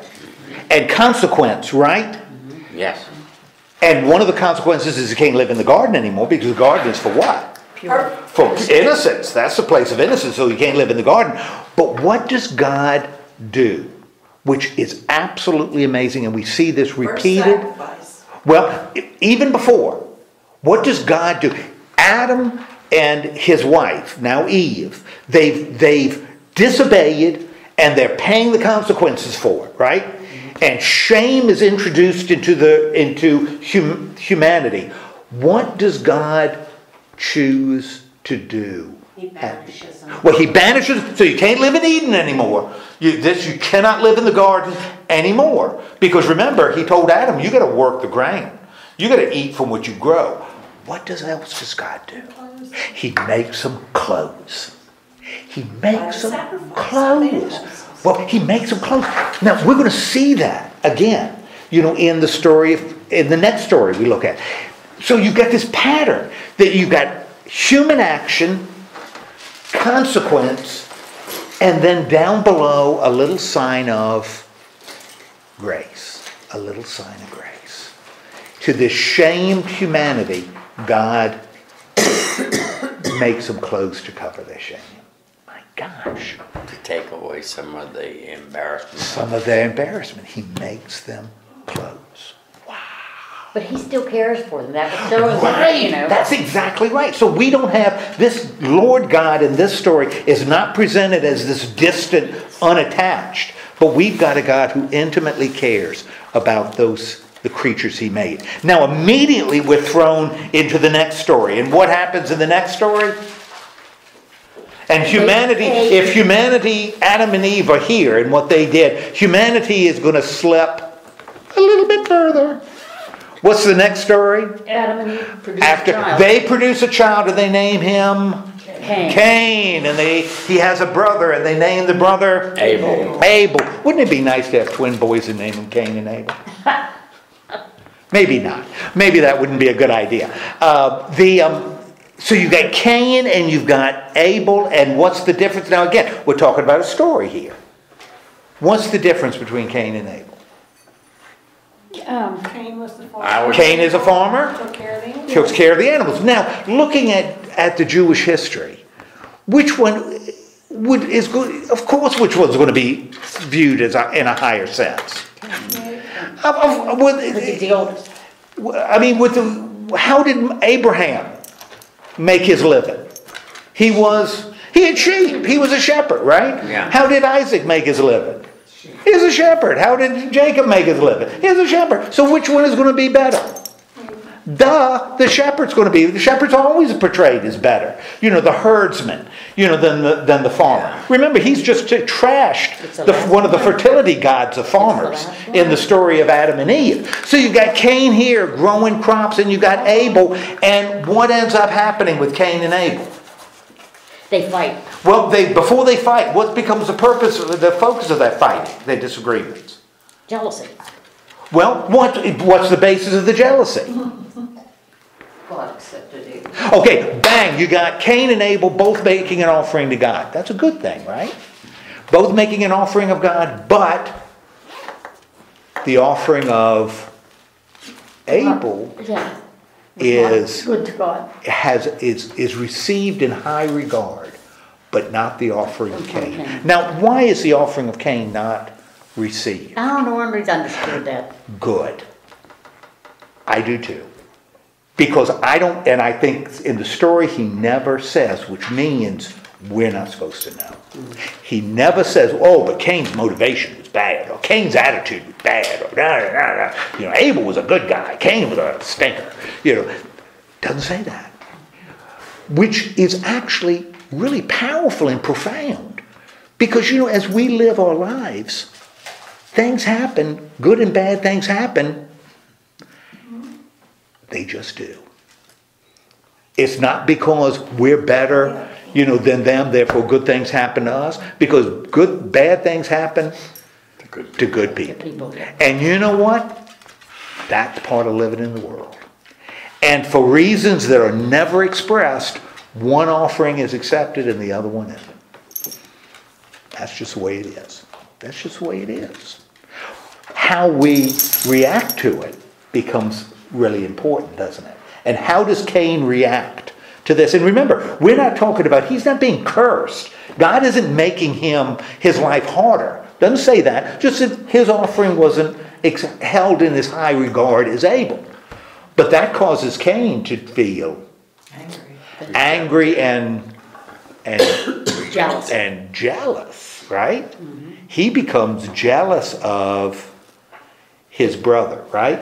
and consequence, right. Yes. And one of the consequences is you can't live in the garden anymore because the garden is for what? Pure. For innocence. That's the place of innocence, so you can't live in the garden. But what does God do? Which is absolutely amazing, and we see this repeated. Well, even before, what does God do? Adam and his wife, now Eve, they've, they've disobeyed and they're paying the consequences for it, right? And shame is introduced into the into hum, humanity. What does God choose to do? He banishes them. Well, he banishes, so you can't live in Eden anymore. You, this, you cannot live in the garden anymore. Because remember, he told Adam, you gotta work the ground. You gotta eat from what you grow. What does else does God do? He makes them clothes. He makes the them clothes. Well, he makes them clothes. Now, we're gonna see that again, you know, in the story, of, in the next story we look at. So you've got this pattern that you've got human action, consequence, and then down below a little sign of grace. A little sign of grace. To this shamed humanity, God makes them clothes to cover their shame. My gosh. To take away some of the embarrassment. Some of the embarrassment, He makes them clothes. But he still cares for them, that was so, you Right, know. that's exactly right. So we don't have, this Lord God in this story is not presented as this distant, unattached, but we've got a God who intimately cares about those, the creatures he made. Now immediately we're thrown into the next story. And what happens in the next story? And humanity, if humanity, Adam and Eve are here and what they did, humanity is going to slip a little bit further. What's the next story? Adam and Eve produced a After child. they produce a child and they name him Cain. Cain, and they he has a brother and they name the brother Abel. Abel. Wouldn't it be nice to have twin boys and name them Cain and Abel? Maybe not. Maybe that wouldn't be a good idea. Uh, the um, so you've got Cain and you've got Abel, and what's the difference? Now again, we're talking about a story here. What's the difference between Cain and Abel? Um, Cain was the farmer. Cain is a farmer. Took care of the animals. takes care of the animals. Now, looking at, at the Jewish history, which one would is good? Of course, which one's going to be viewed as a, in a higher sense? Of- of- with- because he's the oldest. I mean, with the, how did Abraham make his living? He was he had sheep. He was a shepherd, right? Yeah. How did Isaac make his living? He was a shepherd. How did Jacob make his living? He was a shepherd. So which one is going to be better? Duh, the shepherd's gonna be, the shepherd's always portrayed as better. You know, the herdsman, you know, than the, than the farmer. Remember, he's just trashed the one of the fertility gods of farmers in the story of Adam and Eve. So you've got Cain here growing crops and you've got Abel, and what ends up happening with Cain and Abel? They fight. Well, they, before they fight, what becomes the purpose, the focus of that fighting, their disagreements? Jealousy. Well, what, what's the basis of the jealousy? God accepted it. Okay, bang, you got Cain and Abel both making an offering to God. That's a good thing, right? Both making an offering of God, but the offering of Abel Yeah. is, Good to God. has, is, is received in high regard, but not the offering of Cain. Now, why is the offering of Cain not received? I don't know when we've understood that. good. I do too. Because I don't, and I think in the story he never says, which means we're not supposed to know. He never says, oh, but Cain's motivation was bad, or Cain's attitude was bad, or da, da, da, da. You know, Abel was a good guy, Cain was a stinker. You know, doesn't say that. Which is actually really powerful and profound. Because, you know, as we live our lives, things happen, good and bad things happen. They just do. It's not because we're better, you know, than them, therefore good things happen to us. Because good, bad things happen to good people. People, yeah. And you know what? That's part of living in the world. And for reasons that are never expressed, one offering is accepted and the other one isn't. That's just the way it is. That's just the way it is. How we react to it becomes really important, doesn't it? And how does Cain react to this? And remember, we're not talking about, he's not being cursed. God isn't making him, his life harder. Doesn't say that. Just that his offering wasn't ex- held in as high regard as Abel. But that causes Cain to feel Angry. angry and, and Jealous. and jealous, right? He becomes jealous of his brother, right?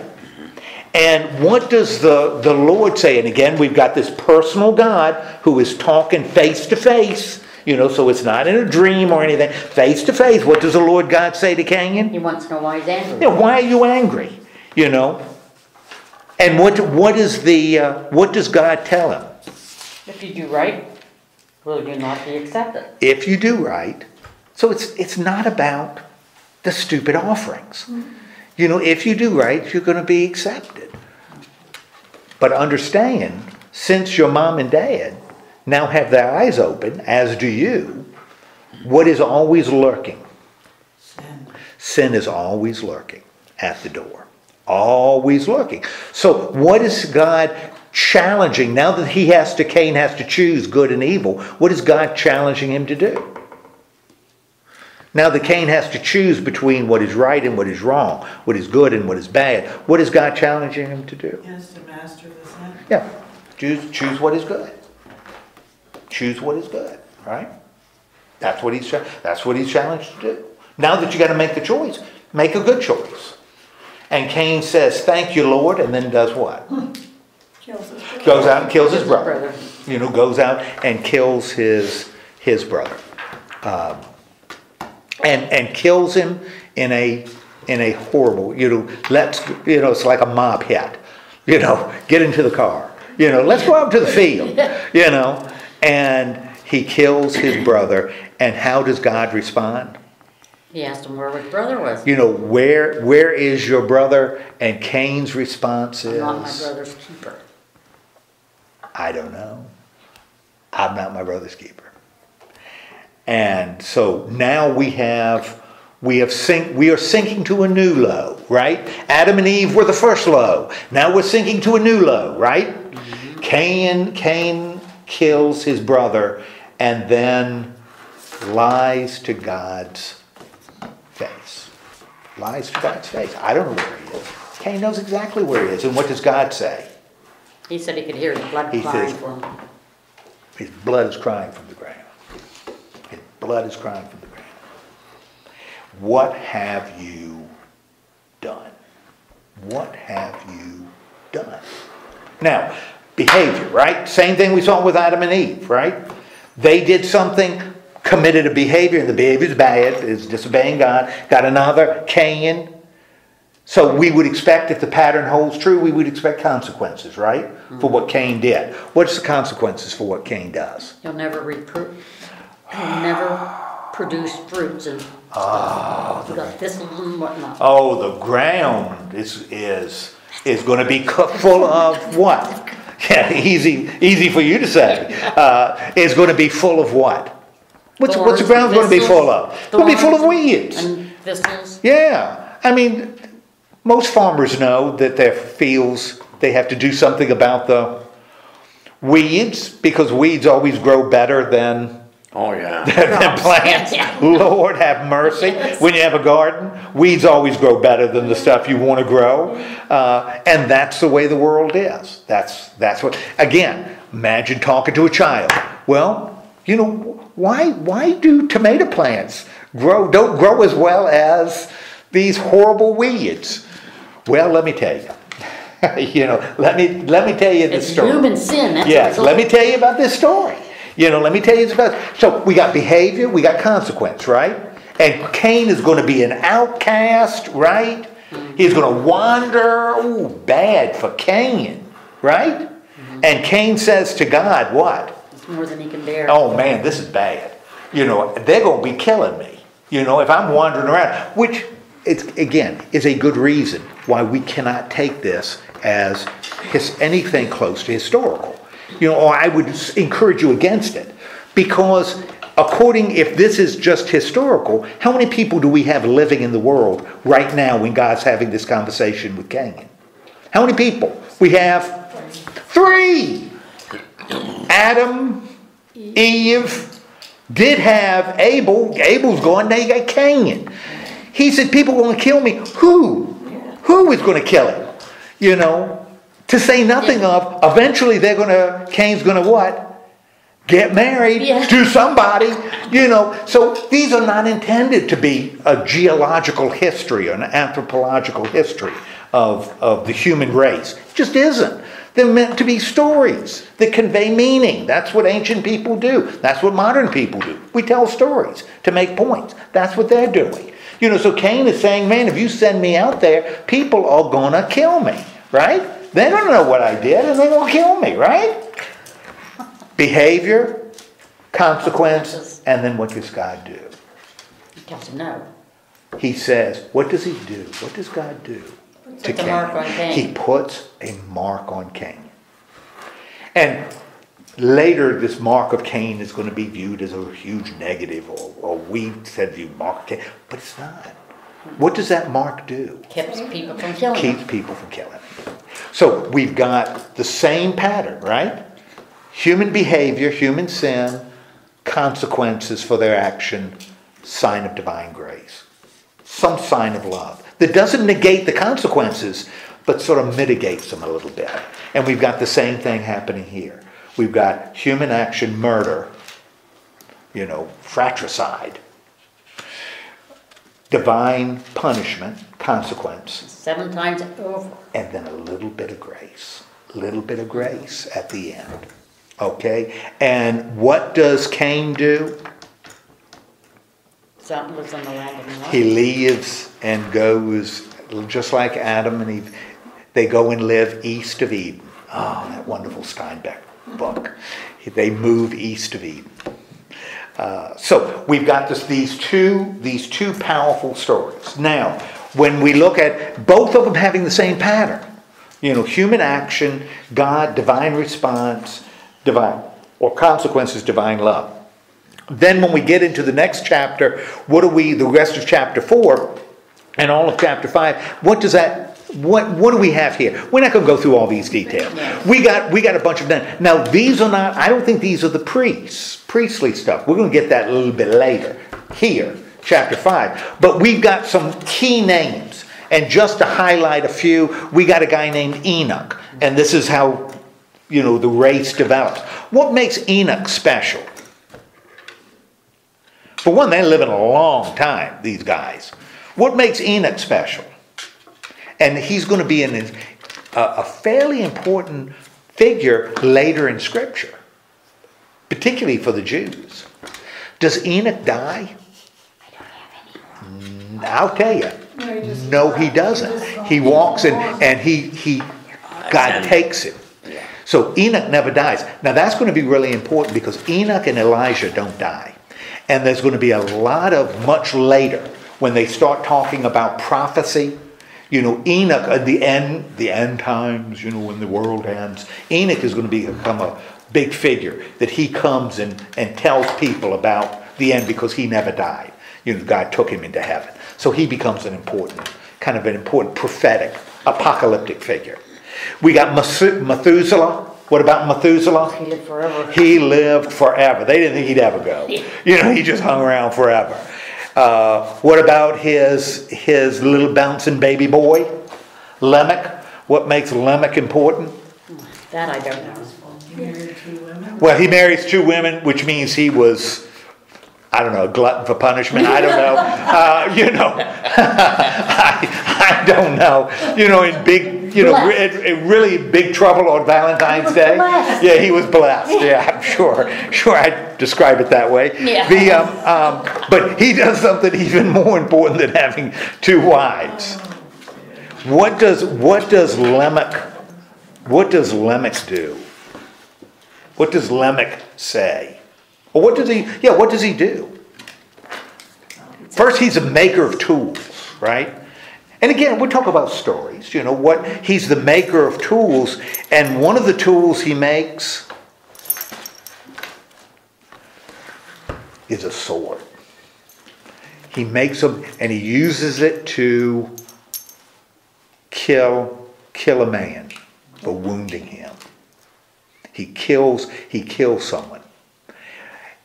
And what does the, the Lord say? And again, we've got this personal God who is talking face to face, you know, so it's not in a dream or anything. Face to face, what does the Lord God say to Cain? He wants to know why he's angry. Yeah, why are you angry? You know? And what, what is the, uh, what does God tell him? If you do right, will you not be accepted? if you do right. So it's it's not about the stupid offerings. You know, if you do right, you're going to be accepted. But understand, since your mom and dad now have their eyes open, as do you, what is always lurking? Sin. Sin is always lurking at the door. Always lurking. So what is God challenging now that he has to Cain has to choose good and evil? What is God challenging him to do? Now the Cain has to choose between what is right and what is wrong, what is good and what is bad. What is God challenging him to do? He has to master the sin. Yeah, choose choose what is good. Choose what is good, right? That's what he's that's what he's challenged to do. Now that you got to make the choice, make a good choice. And Cain says, "Thank you, Lord," and then does what? Kills his. Goes out and kills his His brother. brother. You know, goes out and kills his his brother, um, and and kills him in a in a horrible. You know, let's you know, it's like a mob hit. You know, get into the car. You know, let's go out to the field. You know, and he kills his brother. And how does God respond? He asked him where his brother was. You know, where where is your brother? And Cain's response is I'm not my brother's keeper. I don't know. I'm not my brother's keeper. And so now we have we have sink we are sinking to a new low, right? Adam and Eve were the first low. Now we're sinking to a new low, right? Mm-hmm. Cain Cain kills his brother and then lies to God's face. Lies to God's face. I don't know where he is. Cain knows exactly where he is. And what does God say? He said he could hear his blood He crying says- for him. His blood is crying from the ground. Blood is crying from the ground. What have you done? What have you done? Now, behavior, right? Same thing we saw with Adam and Eve, right? They did something, committed a behavior, and the behavior is bad, is disobeying God. Got another, Cain. So we would expect, if the pattern holds true, we would expect consequences, right? For mm-hmm. what Cain did. What's the consequences for what Cain does? He'll never repro, never produce fruits and Ah, stuff. Got thistles and whatnot. Oh, the ground is, is, is gonna be full of what? Yeah, easy, easy for you to say. Uh, is gonna be full of what? What's, what's the ground gonna be full of? It's gonna be full of weeds. And thistles. Yeah, I mean, most farmers know that their fields, they have to do something about the weeds, because weeds always grow better than Oh, yeah. than plants. Yeah. Lord have mercy. When you have a garden, weeds always grow better than the stuff you want to grow. Uh, and that's the way the world is. That's, that's what, again, imagine talking to a child. Well, you know, why, why do tomato plants grow, don't grow as well as these horrible weeds? Well, let me tell you. You know, let me, let me tell you the It's story. human sin, that's Yes, let me tell you about this story. You know, let me tell you about, so we got behavior, we got consequence, right? And Cain is gonna be an outcast, right? He's gonna wander, ooh, bad for Cain, right? And Cain says to God, what? It's more than he can bear. Oh man, this is bad. You know, they're gonna be killing me. You know, if I'm wandering around, which it's again is a good reason why we cannot take this as his, anything close to historical. You know, or I would encourage you against it because according if this is just historical, how many people do we have living in the world right now when God's having this conversation with Cain? How many people? We have three. Adam, Eve did have Abel. Abel's gone, now you got Cain. He said, People want to kill me. Who? Who is going to kill him? You know, to say nothing of, eventually they're going to, Cain's going to what? Get married Yeah. to somebody, you know. So these are not intended to be a geological history, or an anthropological history of, of the human race. It just isn't. They're meant to be stories that convey meaning. That's what ancient people do. That's what modern people do. We tell stories to make points. That's what they're doing. You know, so Cain is saying, man, if you send me out there, people are gonna kill me, right? They're gonna know what I did and they're gonna kill me, right? Behavior, consequence, and then what does God do? He tells him no. He says, what does he do? What does God do? to Puts a mark on Cain. He puts a mark on Cain. And later, this mark of Cain is going to be viewed as a huge negative, or, or we said view mark of Cain, but it's not. What does that mark do? Keeps people from killing. Keeps people from killing. So we've got the same pattern, right? Human behavior, human sin, consequences for their action, sign of divine grace. Some sign of love that doesn't negate the consequences, but sort of mitigates them a little bit. And we've got the same thing happening here. We've got human action, murder, you know, fratricide, divine punishment, consequence, Seven times over. and then a little bit of grace. A little bit of grace at the end. Okay? And what does Cain do? Lives on the land of the He leaves and goes, just like Adam and Eve, they go and live east of Eden. Oh, that wonderful Steinbeck book. They move east of Eden. Uh, so we've got this, these two these two powerful stories. Now, when we look at both of them having the same pattern, you know, human action, God, divine response, divine or consequences, divine love. Then when we get into the next chapter, what do we, the rest of chapter four and all of chapter five, what does that, what, what do we have here? We're not gonna go through all these details. We got, we got a bunch of them. Now, these are not, I don't think these are the priests, priestly stuff. We're gonna get that a little bit later, here, chapter five. But we've got some key names. And just to highlight a few, we got a guy named Enoch. And this is how, you know, the race develops. What makes Enoch special? For one, they're living a long time, these guys. What makes Enoch special? And he's going to be in his, a, a fairly important figure later in Scripture, particularly for the Jews. Does Enoch die? Mm, I'll tell you. No, he doesn't. He walks in and he, he, God takes him. So Enoch never dies. Now that's going to be really important because Enoch and Elijah don't die. And there's going to be a lot of much later when they start talking about prophecy. You know, Enoch at the end, the end times, you know, when the world ends, Enoch is going to become a big figure that he comes and, and tells people about the end because he never died. You know, God took him into heaven. So he becomes an important, kind of an important prophetic, apocalyptic figure. We got Methu- Methuselah. What about Methuselah? He lived forever. He lived forever. They didn't think he'd ever go. You know, he just hung around forever. Uh, what about his his little bouncing baby boy, Lamech? What makes Lamech important? That I don't know. He married two women. Well, he marries two women, which means he was, I don't know, a glutton for punishment. I don't know. Uh, you know, I, I don't know. You know, in big, you know, re- in, really big trouble on Valentine's was Day. blessed. Yeah, he was blessed. Yeah, I'm sure. Sure, I'd describe it that way. Yeah. The, um, um, but he does something even more important than having two wives. What does what does Lamech what does Lamech do? What does Lamech say? Or what does he, yeah, what does he do? First, he's a maker of tools, right? And again, we talk about stories, you know, what, he's the maker of tools, and one of the tools he makes is a sword. He makes them, and he uses it to kill, kill a man for wounding him. He kills, he kills someone.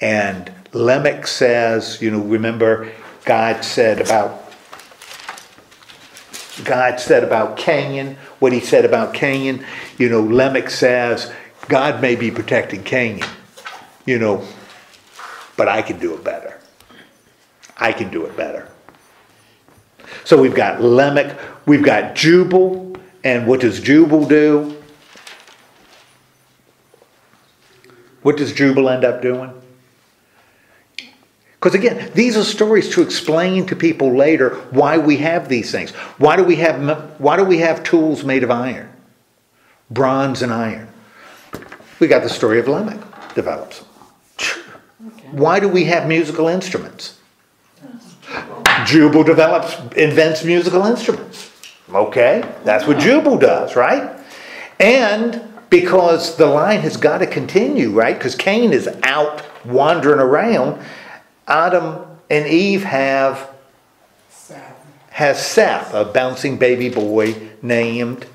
And Lamech says, you know, remember God said about God said about Canaan, what he said about Canaan, you know, Lamech says, God may be protecting Canaan, you know, but I can do it better. I can do it better. So we've got Lamech, we've got Jubal, and what does Jubal do? What does Jubal end up doing? Because again, these are stories to explain to people later why we have these things. Why do we have why do we have tools made of iron, bronze and iron? We got the story of Lamech develops. Why do we have musical instruments? Jubal develops, invents musical instruments. Okay, that's what Jubal does, right? And because the line has got to continue, right? Because Cain is out wandering around. Adam and Eve have Seth. has Seth, a bouncing baby boy named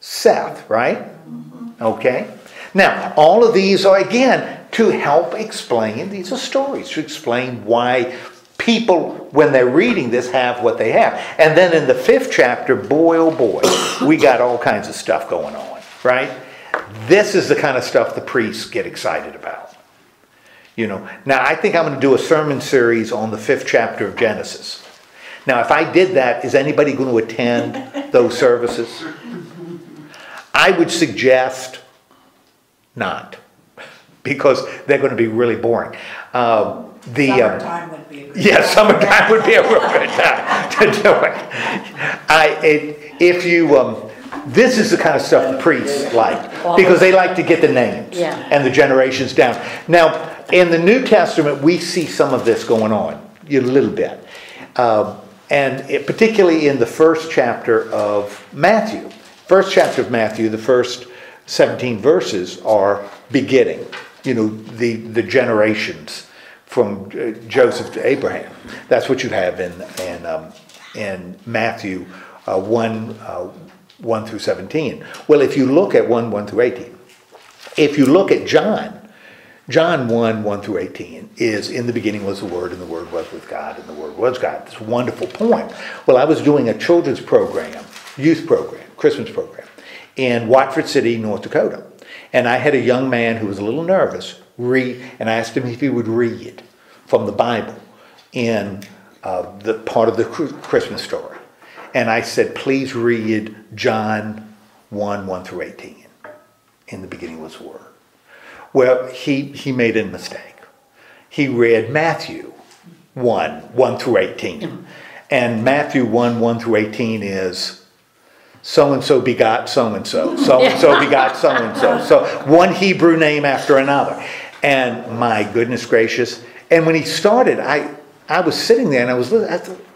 Seth, right? Mm-hmm. Okay. Now, all of these are again to help explain, these are stories to explain why people, when they're reading this, have what they have. And then in the fifth chapter, boy oh boy, we got all kinds of stuff going on, right? This is the kind of stuff the priests get excited about. You know, now I think I'm going to do a sermon series on the fifth chapter of Genesis. Now, if I did that, is anybody going to attend those services? I would suggest not, because they're going to be really boring. Uh, the um, Summertime would be a good. yeah, summertime would be a real good time to do it. I, it, if you, um, this is the kind of stuff the priests like, because they like to get the names Yeah. and the generations down. Now, in the New Testament, we see some of this going on, a little bit. Um, and it, particularly in the first chapter of Matthew. First chapter of Matthew, the first 17 verses are beginning, you know, the, the generations from uh, Joseph to Abraham. That's what you have in, in, um, in Matthew uh, 1, uh, 1 through 17. Well, if you look at 1, 1 through 18, if you look at John, John 1, 1 through 18 is in the beginning was the Word, and the Word was with God, and the Word was God. This wonderful poem. Well, I was doing a children's program, youth program, Christmas program, in Watford City, North Dakota. And I had a young man who was a little nervous read, and I asked him if he would read from the Bible in uh, the part of the Christmas story. And I said, please read John 1 1 through 18. In the beginning was the Word. Well, he, he made a mistake. He read Matthew 1 1 through 18. And Matthew 1 1 through 18 is so and so begot so and so, so and so begot so and so. So one Hebrew name after another. And my goodness gracious. And when he started, I, I was sitting there and I was listening. I thought, "Wh-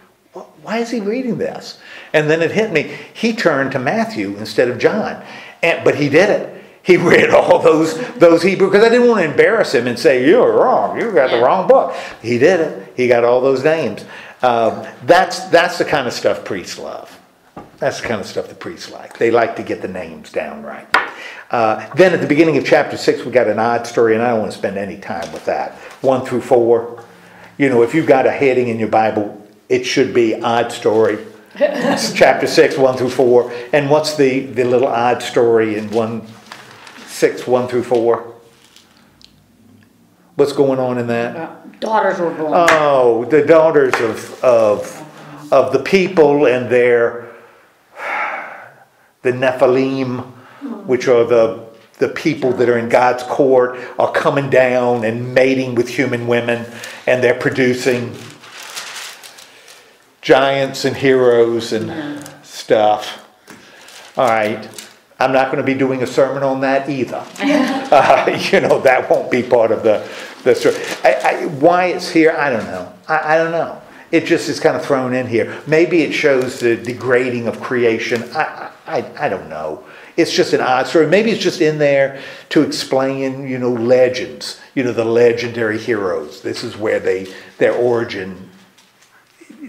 why is he reading this? And then it hit me. He turned to Matthew instead of John. And, but he did it. He read all those those Hebrew because I didn't want to embarrass him and say you're wrong. You got the wrong book. He did it. He got all those names. Um, that's that's the kind of stuff priests love. That's the kind of stuff the priests like. They like to get the names down right. Uh, then at the beginning of chapter six, we got an odd story, and I don't want to spend any time with that. One through four. You know, if you've got a heading in your Bible, it should be odd story. Chapter six, one through four. And what's the, the little odd story in one six, one through four? What's going on in that? Uh, Daughters were born. Oh, the daughters of, of, of the people and their, the Nephilim, which are the, the people that are in God's court, are coming down and mating with human women, and they're producing giants and heroes and stuff. All right, I'm not gonna be doing a sermon on that either. Uh, you know, that won't be part of the, the, story. I, I, why it's here, I don't know. I, I don't know. It just is kind of thrown in here. Maybe it shows the degrading of creation. I, I, I don't know. It's just an odd story. Maybe it's just in there to explain, you know, legends. You know, the legendary heroes. This is where they, their origin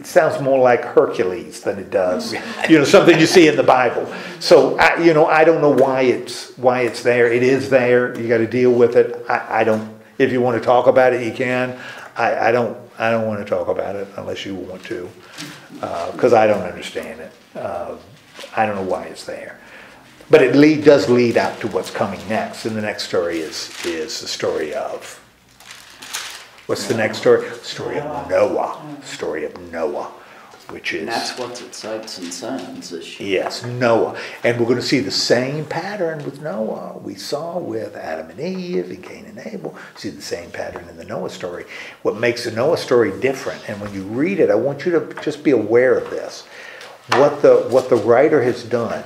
it sounds more like Hercules than it does, you know, something you see in the Bible. So, I, you know, I don't know why it's, why it's there. It is there. You gotta deal with it. I, I don't, if you wanna talk about it, you can. I, I don't, I don't wanna talk about it unless you want to, uh, cause I don't understand it. Uh, I don't know why it's there. But it lead, does lead up to what's coming next, and the next story is, is the story of, what's the next story? Story of Noah, story of Noah, which And that's is, what's at Sights and Sounds this year. yes, Noah. And we're gonna see the same pattern with Noah we saw with Adam and Eve and Cain and Abel. See the same pattern in the Noah story. What makes the Noah story different, and when you read it, I want you to just be aware of this. What the, what the writer has done,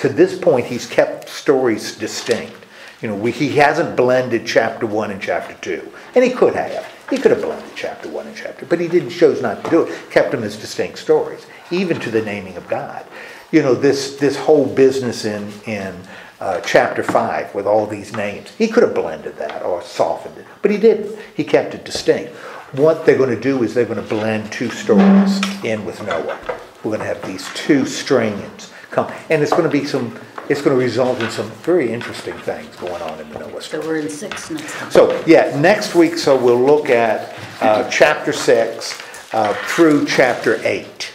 to this point, he's kept stories distinct. You know, we, he hasn't blended chapter one and chapter two, and he could have. He could have blended chapter one and chapter, but he didn't chose not to do it. Kept them as distinct stories, even to the naming of God. You know, this this whole business in in uh, chapter five with all these names. He could have blended that or softened it, but he didn't. He kept it distinct. What they're going to do is they're going to blend two stories in with Noah. We're going to have these two strands come, and it's going to be some. It's going to result in some very interesting things going on in the Noah story. So we're in six next time. So, yeah, next week, so we'll look at uh, chapter 6 uh, through chapter 8.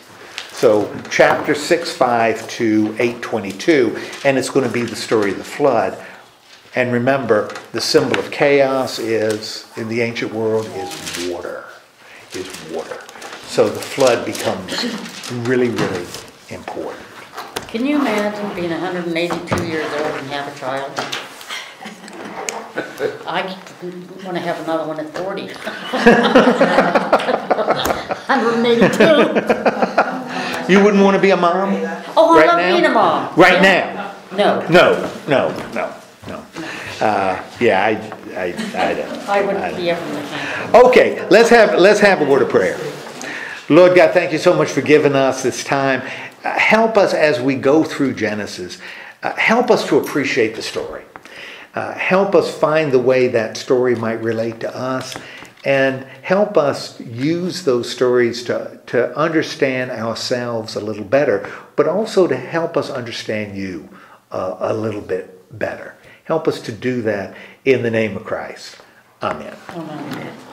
So, chapter 6, 5 to 822, and it's going to be the story of the flood. And remember, the symbol of chaos is, in the ancient world, is water, is water. So the flood becomes really, really important. Can you imagine being hundred and eighty-two years old and have a child? I wanna have another one at forty. Hundred and eighty-two. You wouldn't want to be a mom? Oh, I Right love now? being a mom. Right now? No, No, no, no, no. Uh, yeah, I, I, I don't. I I wouldn't don't. be to handle Okay, let's have, let's have a word of prayer. Lord God, thank you so much for giving us this time. Uh, help us as we go through Genesis. Uh, help us to appreciate the story. Uh, help us find the way that story might relate to us. And help us use those stories to, to understand ourselves a little better, but also to help us understand you uh, a little bit better. Help us to do that in the name of Christ. Amen. it.